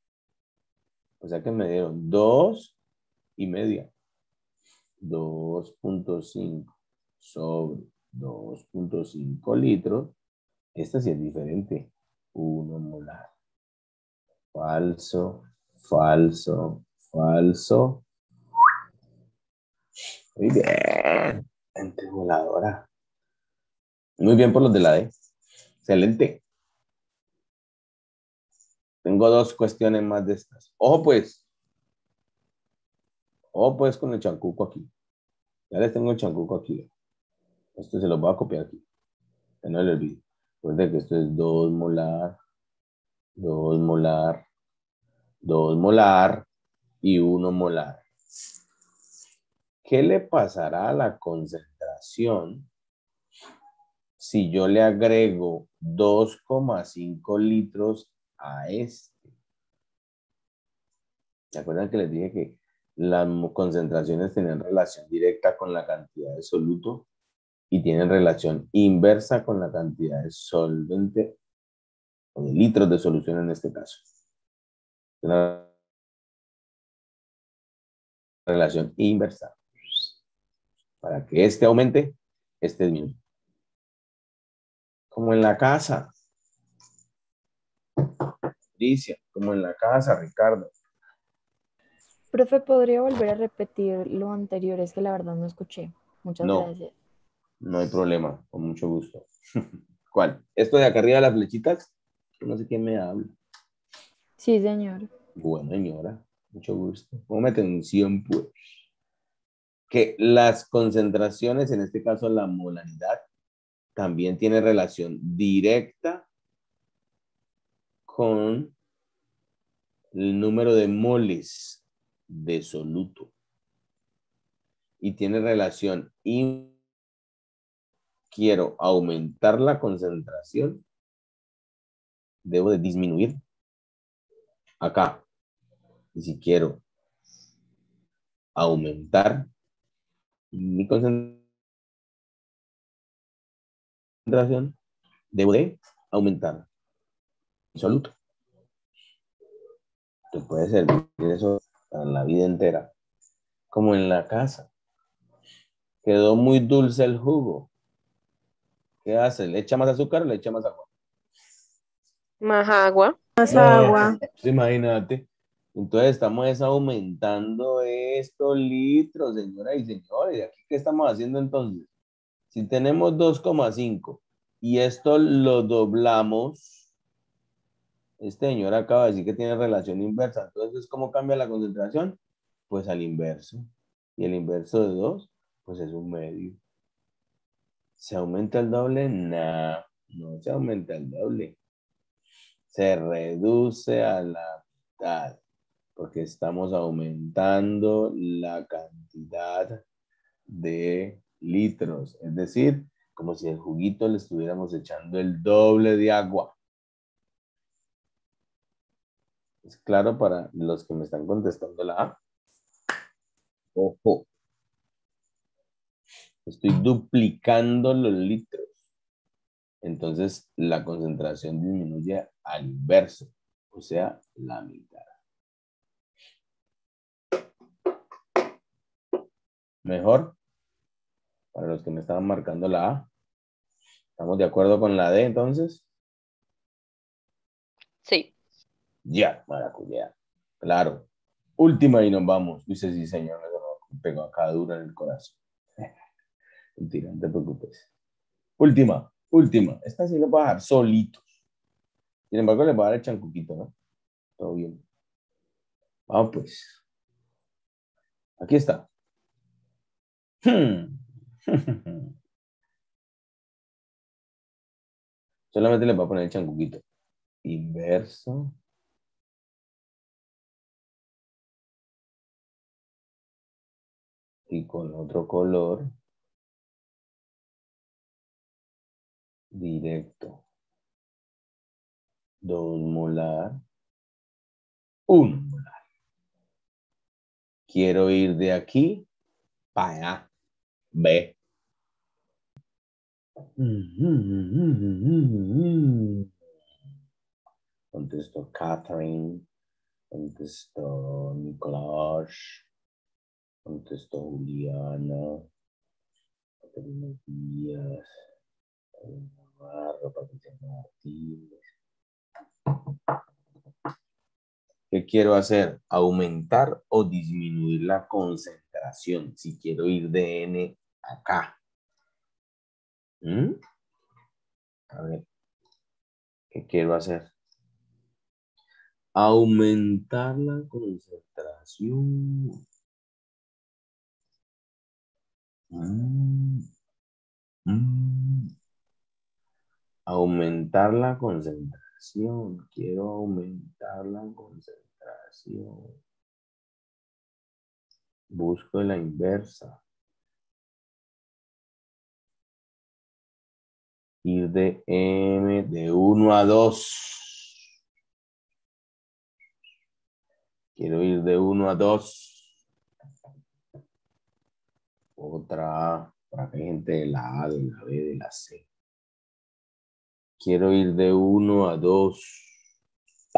O sea que me dieron 2 y media. 2.5 sobre 2.5 litros. Esta sí es diferente. 1 molar. Falso, falso, falso. Muy bien. Ente voladora. Muy bien por los de la D. Excelente. Tengo dos cuestiones más de estas. Ojo pues. Ojo pues con el chancuco aquí. Ya les tengo el chancuco aquí. Esto se lo voy a copiar aquí. Que no le olvide. Recuerden que esto es 2 molar, 2 molar, 2 molar y 1 molar. ¿Qué le pasará a la concentración si yo le agrego 2,5 litros a este? ¿Se acuerdan que les dije que las concentraciones tienen relación directa con la cantidad de soluto y tienen relación inversa con la cantidad de solvente o de litros de solución en este caso? Relación inversa. Para que este aumente, este disminuye. Como en la casa. Alicia, como en la casa, Ricardo.
Profe, ¿podría volver a repetir lo anterior? Es que la verdad no escuché. Muchas
No.
gracias.
No hay problema, con mucho gusto. ¿Cuál? ¿Esto de acá arriba de las flechitas? No sé quién me habla.
Sí, señor.
Bueno, señora, mucho gusto. Póngame atención, pues. Que las concentraciones, en este caso la molaridad, también tiene relación directa con el número de moles de soluto. Y tiene relación in- quiero aumentar la concentración, debo de disminuir acá. Y si quiero aumentar mi concentración, debo de aumentar mi soluto. Te puede servir eso para la vida entera. Como en la casa. Quedó muy dulce el jugo. ¿Qué hace? ¿Le echa más azúcar o le echa más agua?
Más agua.
Más
No,
agua.
pues, Imagínate. Entonces estamos es aumentando estos litros, señoras y señores. ¿Y aquí qué estamos haciendo entonces? Si tenemos 2,5 y esto lo doblamos, este señor acaba de decir que tiene relación inversa. Entonces, ¿cómo cambia la concentración? Pues al inverso. Y el inverso de 2, pues es un medio. ¿Se aumenta el doble? No, no se aumenta el doble se reduce a la mitad. Porque estamos aumentando la cantidad de litros. Es decir, como si el juguito le estuviéramos echando el doble de agua. ¿Es claro para los que me están contestando la A? Ojo. Estoy duplicando los litros. Entonces la concentración disminuye al inverso, o sea, la mitad. Mejor. Para los que me estaban marcando la A. ¿Estamos de acuerdo con la D entonces?
Sí.
Ya, maracuyá. Claro. Última y nos vamos. Dice, sí, señor, me pegó acá dura en el corazón. Mentira, no te preocupes. Última, última. Esta sí lo va a dejar solitos. Sin embargo, le va a dar el chancuquito, ¿no? Todo bien. Vamos pues. Aquí está. Solamente le va a poner el chancuquito. Inverso. Y con otro color. Directo. 2 molar. 1 molar. Quiero ir de aquí para. B. Contestó Catherine. Contestó Nicolás. Contestó Juliana. Caterina Díaz. Navarro, Patricia Martínez. ¿Qué quiero hacer? ¿Aumentar o disminuir la concentración? Si quiero ir de N acá. ¿Mm? A ver. ¿Qué quiero hacer? Aumentar la concentración. Mm. Mm. Aumentar la concentración. Quiero aumentar la concentración. Busco la inversa. Ir de M de 1 a 2. Quiero ir de 1 a 2. Otra para que gente de la A, de la B, de la C. Quiero ir de 1 a 2.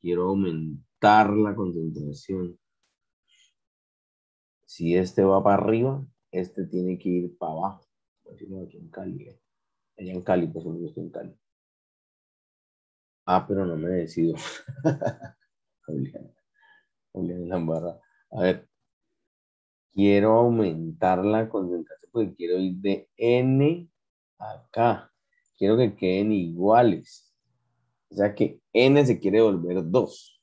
Quiero aumentar la concentración. Si este va para arriba, este tiene que ir para abajo. Aquí en Cali. Allá en Cali, pues yo estoy en Cali. Ah, pero no me decido. Julián. Julián Lambarra. A ver. Quiero aumentar la concentración porque quiero ir de N acá. Quiero que queden iguales. O sea que N se quiere volver 2.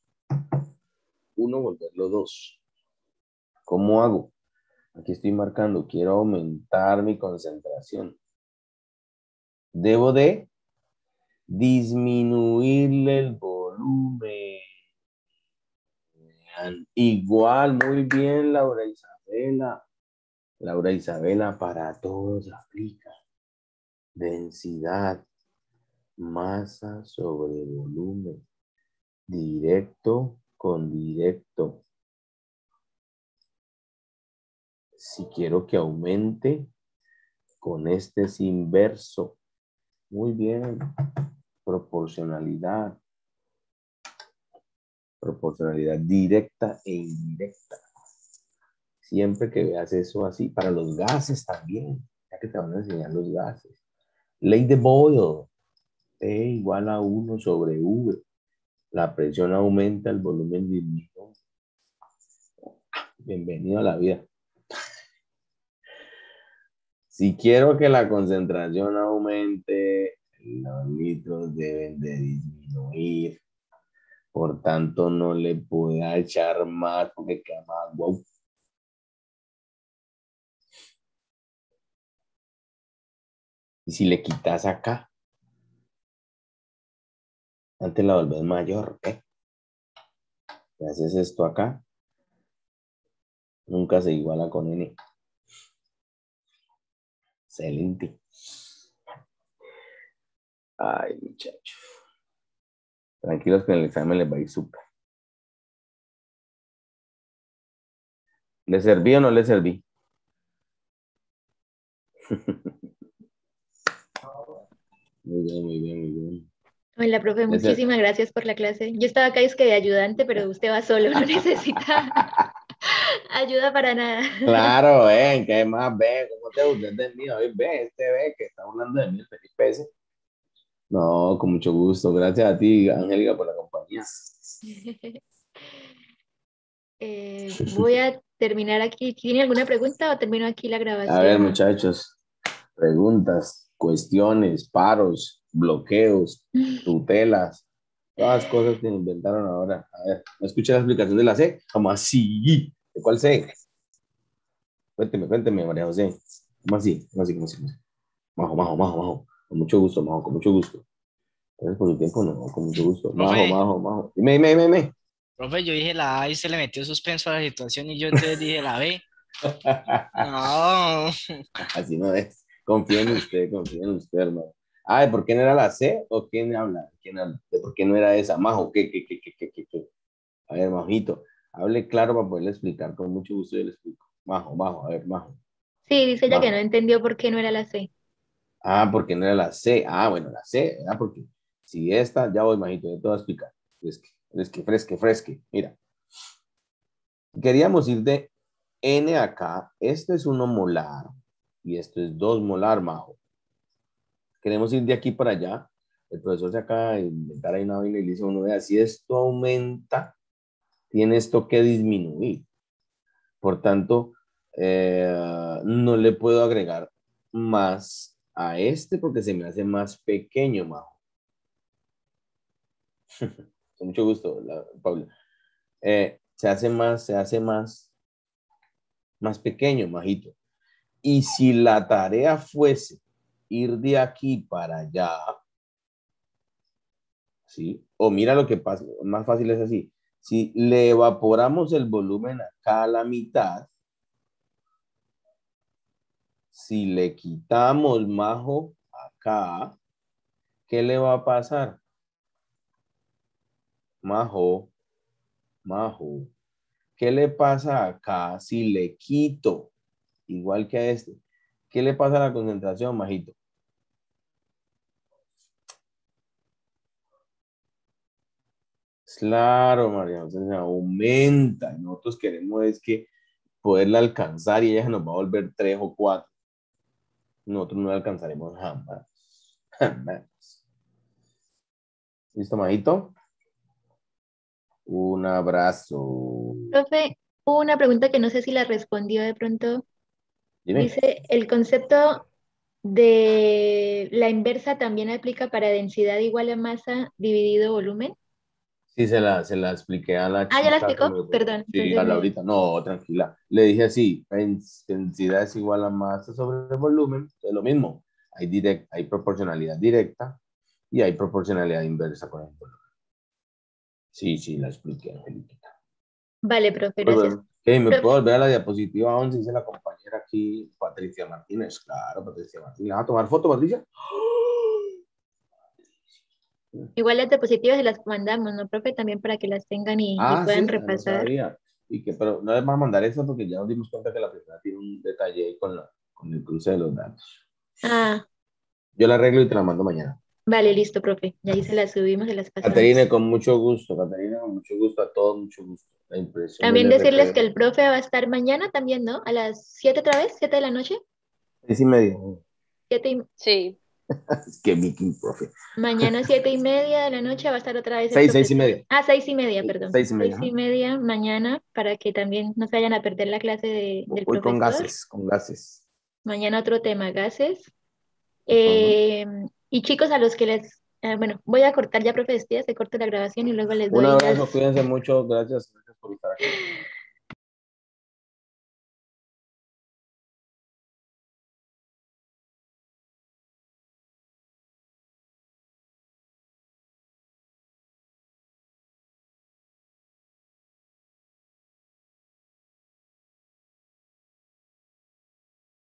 1 volverlo 2. ¿Cómo hago? Aquí estoy marcando. Quiero aumentar mi concentración. Debo de disminuirle el volumen. Igual, muy bien, Laura Isabela. Laura Isabela, para todos aplica. Densidad, masa sobre volumen. Directo con directo. Si quiero que aumente, con este es inverso. Muy bien. Proporcionalidad. Proporcionalidad directa e indirecta. Siempre que veas eso así, para los gases también, ya que te van a enseñar los gases. Ley de Boyle, T igual a 1 sobre V. La presión aumenta, el volumen disminuye. Bienvenido a la vida. Si quiero que la concentración aumente, los litros deben de disminuir. Por tanto, no le puedo echar más porque queda más agua. Y si le quitas acá, antes la volvés mayor, ¿eh? Y haces esto acá. Nunca se iguala con N. Excelente. Ay, muchachos. Tranquilos que en el examen les va a ir súper. ¿Le serví o no le serví? Muy bien, muy bien, muy bien.
Hola, profe, muchísimas gracias por la clase. Yo estaba acá es que de ayudante, pero usted va solo, no necesita ayuda para nada.
Claro, ven, ¿qué más ve? ¿Cómo te gusta este mío? Ve, este ve que está hablando de Felipe ese. No, con mucho gusto. Gracias a ti, Angélica, por la compañía.
Eh, voy a terminar aquí. ¿Tiene alguna pregunta o termino aquí la grabación?
A ver, muchachos, preguntas, cuestiones, paros, bloqueos, tutelas, todas las cosas que inventaron ahora. A ver, ¿no escuché la explicación de la C? ¿Cómo así? ¿De cuál C? Cuénteme, cuénteme, María José. ¿Cómo así? ¿Cómo así? ¿Cómo así? Majo, majo, majo, majo. Con mucho gusto, majo, con mucho gusto. Gracias por su tiempo, no, con mucho gusto. Majo,
Profe.
majo, majo. Dime, dime, dime, dime.
Profe, yo dije la A y se le metió suspenso a la situación y yo entonces dije la B. No.
Así no es. Confía en usted, confía en usted, hermano. Ah, ¿de por qué no era la C? ¿O quién habla? ¿Quién habla? ¿De por qué no era esa? Majo, ¿qué, qué, qué, qué, qué, qué, qué? A ver, Majito, hable claro para poderle explicar. Con mucho gusto yo le explico. Majo, Majo, a ver, Majo.
Sí, dice ella que no entendió por qué no era la C.
Ah, porque no era la C. Ah, bueno, la C, ah, porque si esta, ya voy, Majito, yo te voy a explicar. Fresque, fresque, fresque, fresque. Mira. Queríamos ir de N acá. Este es uno molar y esto es dos molar, Majo. Queremos ir de aquí para allá. El profesor se acaba de inventar ahí una vaina y le dice a uno, vea, si esto aumenta, tiene esto que disminuir. Por tanto, eh, no le puedo agregar más a este porque se me hace más pequeño, Majo. Con mucho gusto, la- Paula. Eh, se hace más, se hace más, más pequeño, Majito. Y si la tarea fuese ir de aquí para allá, ¿sí? O mira lo que pasa, más fácil es así. Si le evaporamos el volumen acá a la mitad, si le quitamos majo acá, ¿qué le va a pasar? Majo, majo, ¿qué le pasa acá si le quito? Igual que a este. ¿Qué le pasa a la concentración, majito? Claro, María José, se aumenta. Nosotros queremos es que poderla alcanzar y ella nos va a volver tres o cuatro. Nosotros no la alcanzaremos jamás. Jamás. ¿Listo, majito? Un abrazo.
Profe, una pregunta que no sé si la respondió de pronto.
Dime.
Dice, el concepto de la inversa también aplica para densidad igual a masa dividido volumen.
Sí, se la, se la expliqué a la
Ah, ¿ya la explicó? Perdón,
Sí,
entonces
a Laurita. No, tranquila. Le dije así, densidad es igual a masa sobre volumen, es lo mismo. Hay, direct, hay proporcionalidad directa y hay proporcionalidad inversa con el volumen. Sí, sí, la expliqué, Angelita.
Vale, profe,
Muy
gracias.
¿Qué, ¿Me
Profe.
puedo volver a la diapositiva 11? Dice la compañera aquí, Patricia Martínez. Claro, Patricia Martínez. ¿Le vas a tomar foto, Patricia?
Igual las diapositivas se las mandamos, ¿no, profe? También para que las tengan y, y
Ah,
puedan
sí, no
repasar.
sabía. Y que, pero no les vamos a mandar eso porque ya nos dimos cuenta que la primera tiene un detalle ahí con, la, con el cruce de los datos.
Ah,
Yo la arreglo y te la mando mañana.
vale, listo, profe. Y ahí se las subimos, se las pasamos.
Caterina, con mucho gusto. Caterina, con mucho gusto. A todos, mucho gusto. La impresión.
También decirles que el profe va a estar mañana también, ¿no? A las 7 otra vez, 7 de la noche.
Seis y media.
Siete y-
Sí.
Que Viking, profe.
Mañana siete y media de la noche va a estar otra vez
Seis, seis y media.
Ah, seis y media, perdón.
seis y media,
Seis y media mañana para que también no se vayan a perder la clase de, del
Voy con
profesor.
gases, con gases.
Mañana otro tema, gases. Eh, y chicos, a los que les... ah, bueno, voy a cortar ya, profe, se corta la grabación y luego les doy
Un abrazo,
las-
cuídense mucho. Gracias, gracias por estar aquí.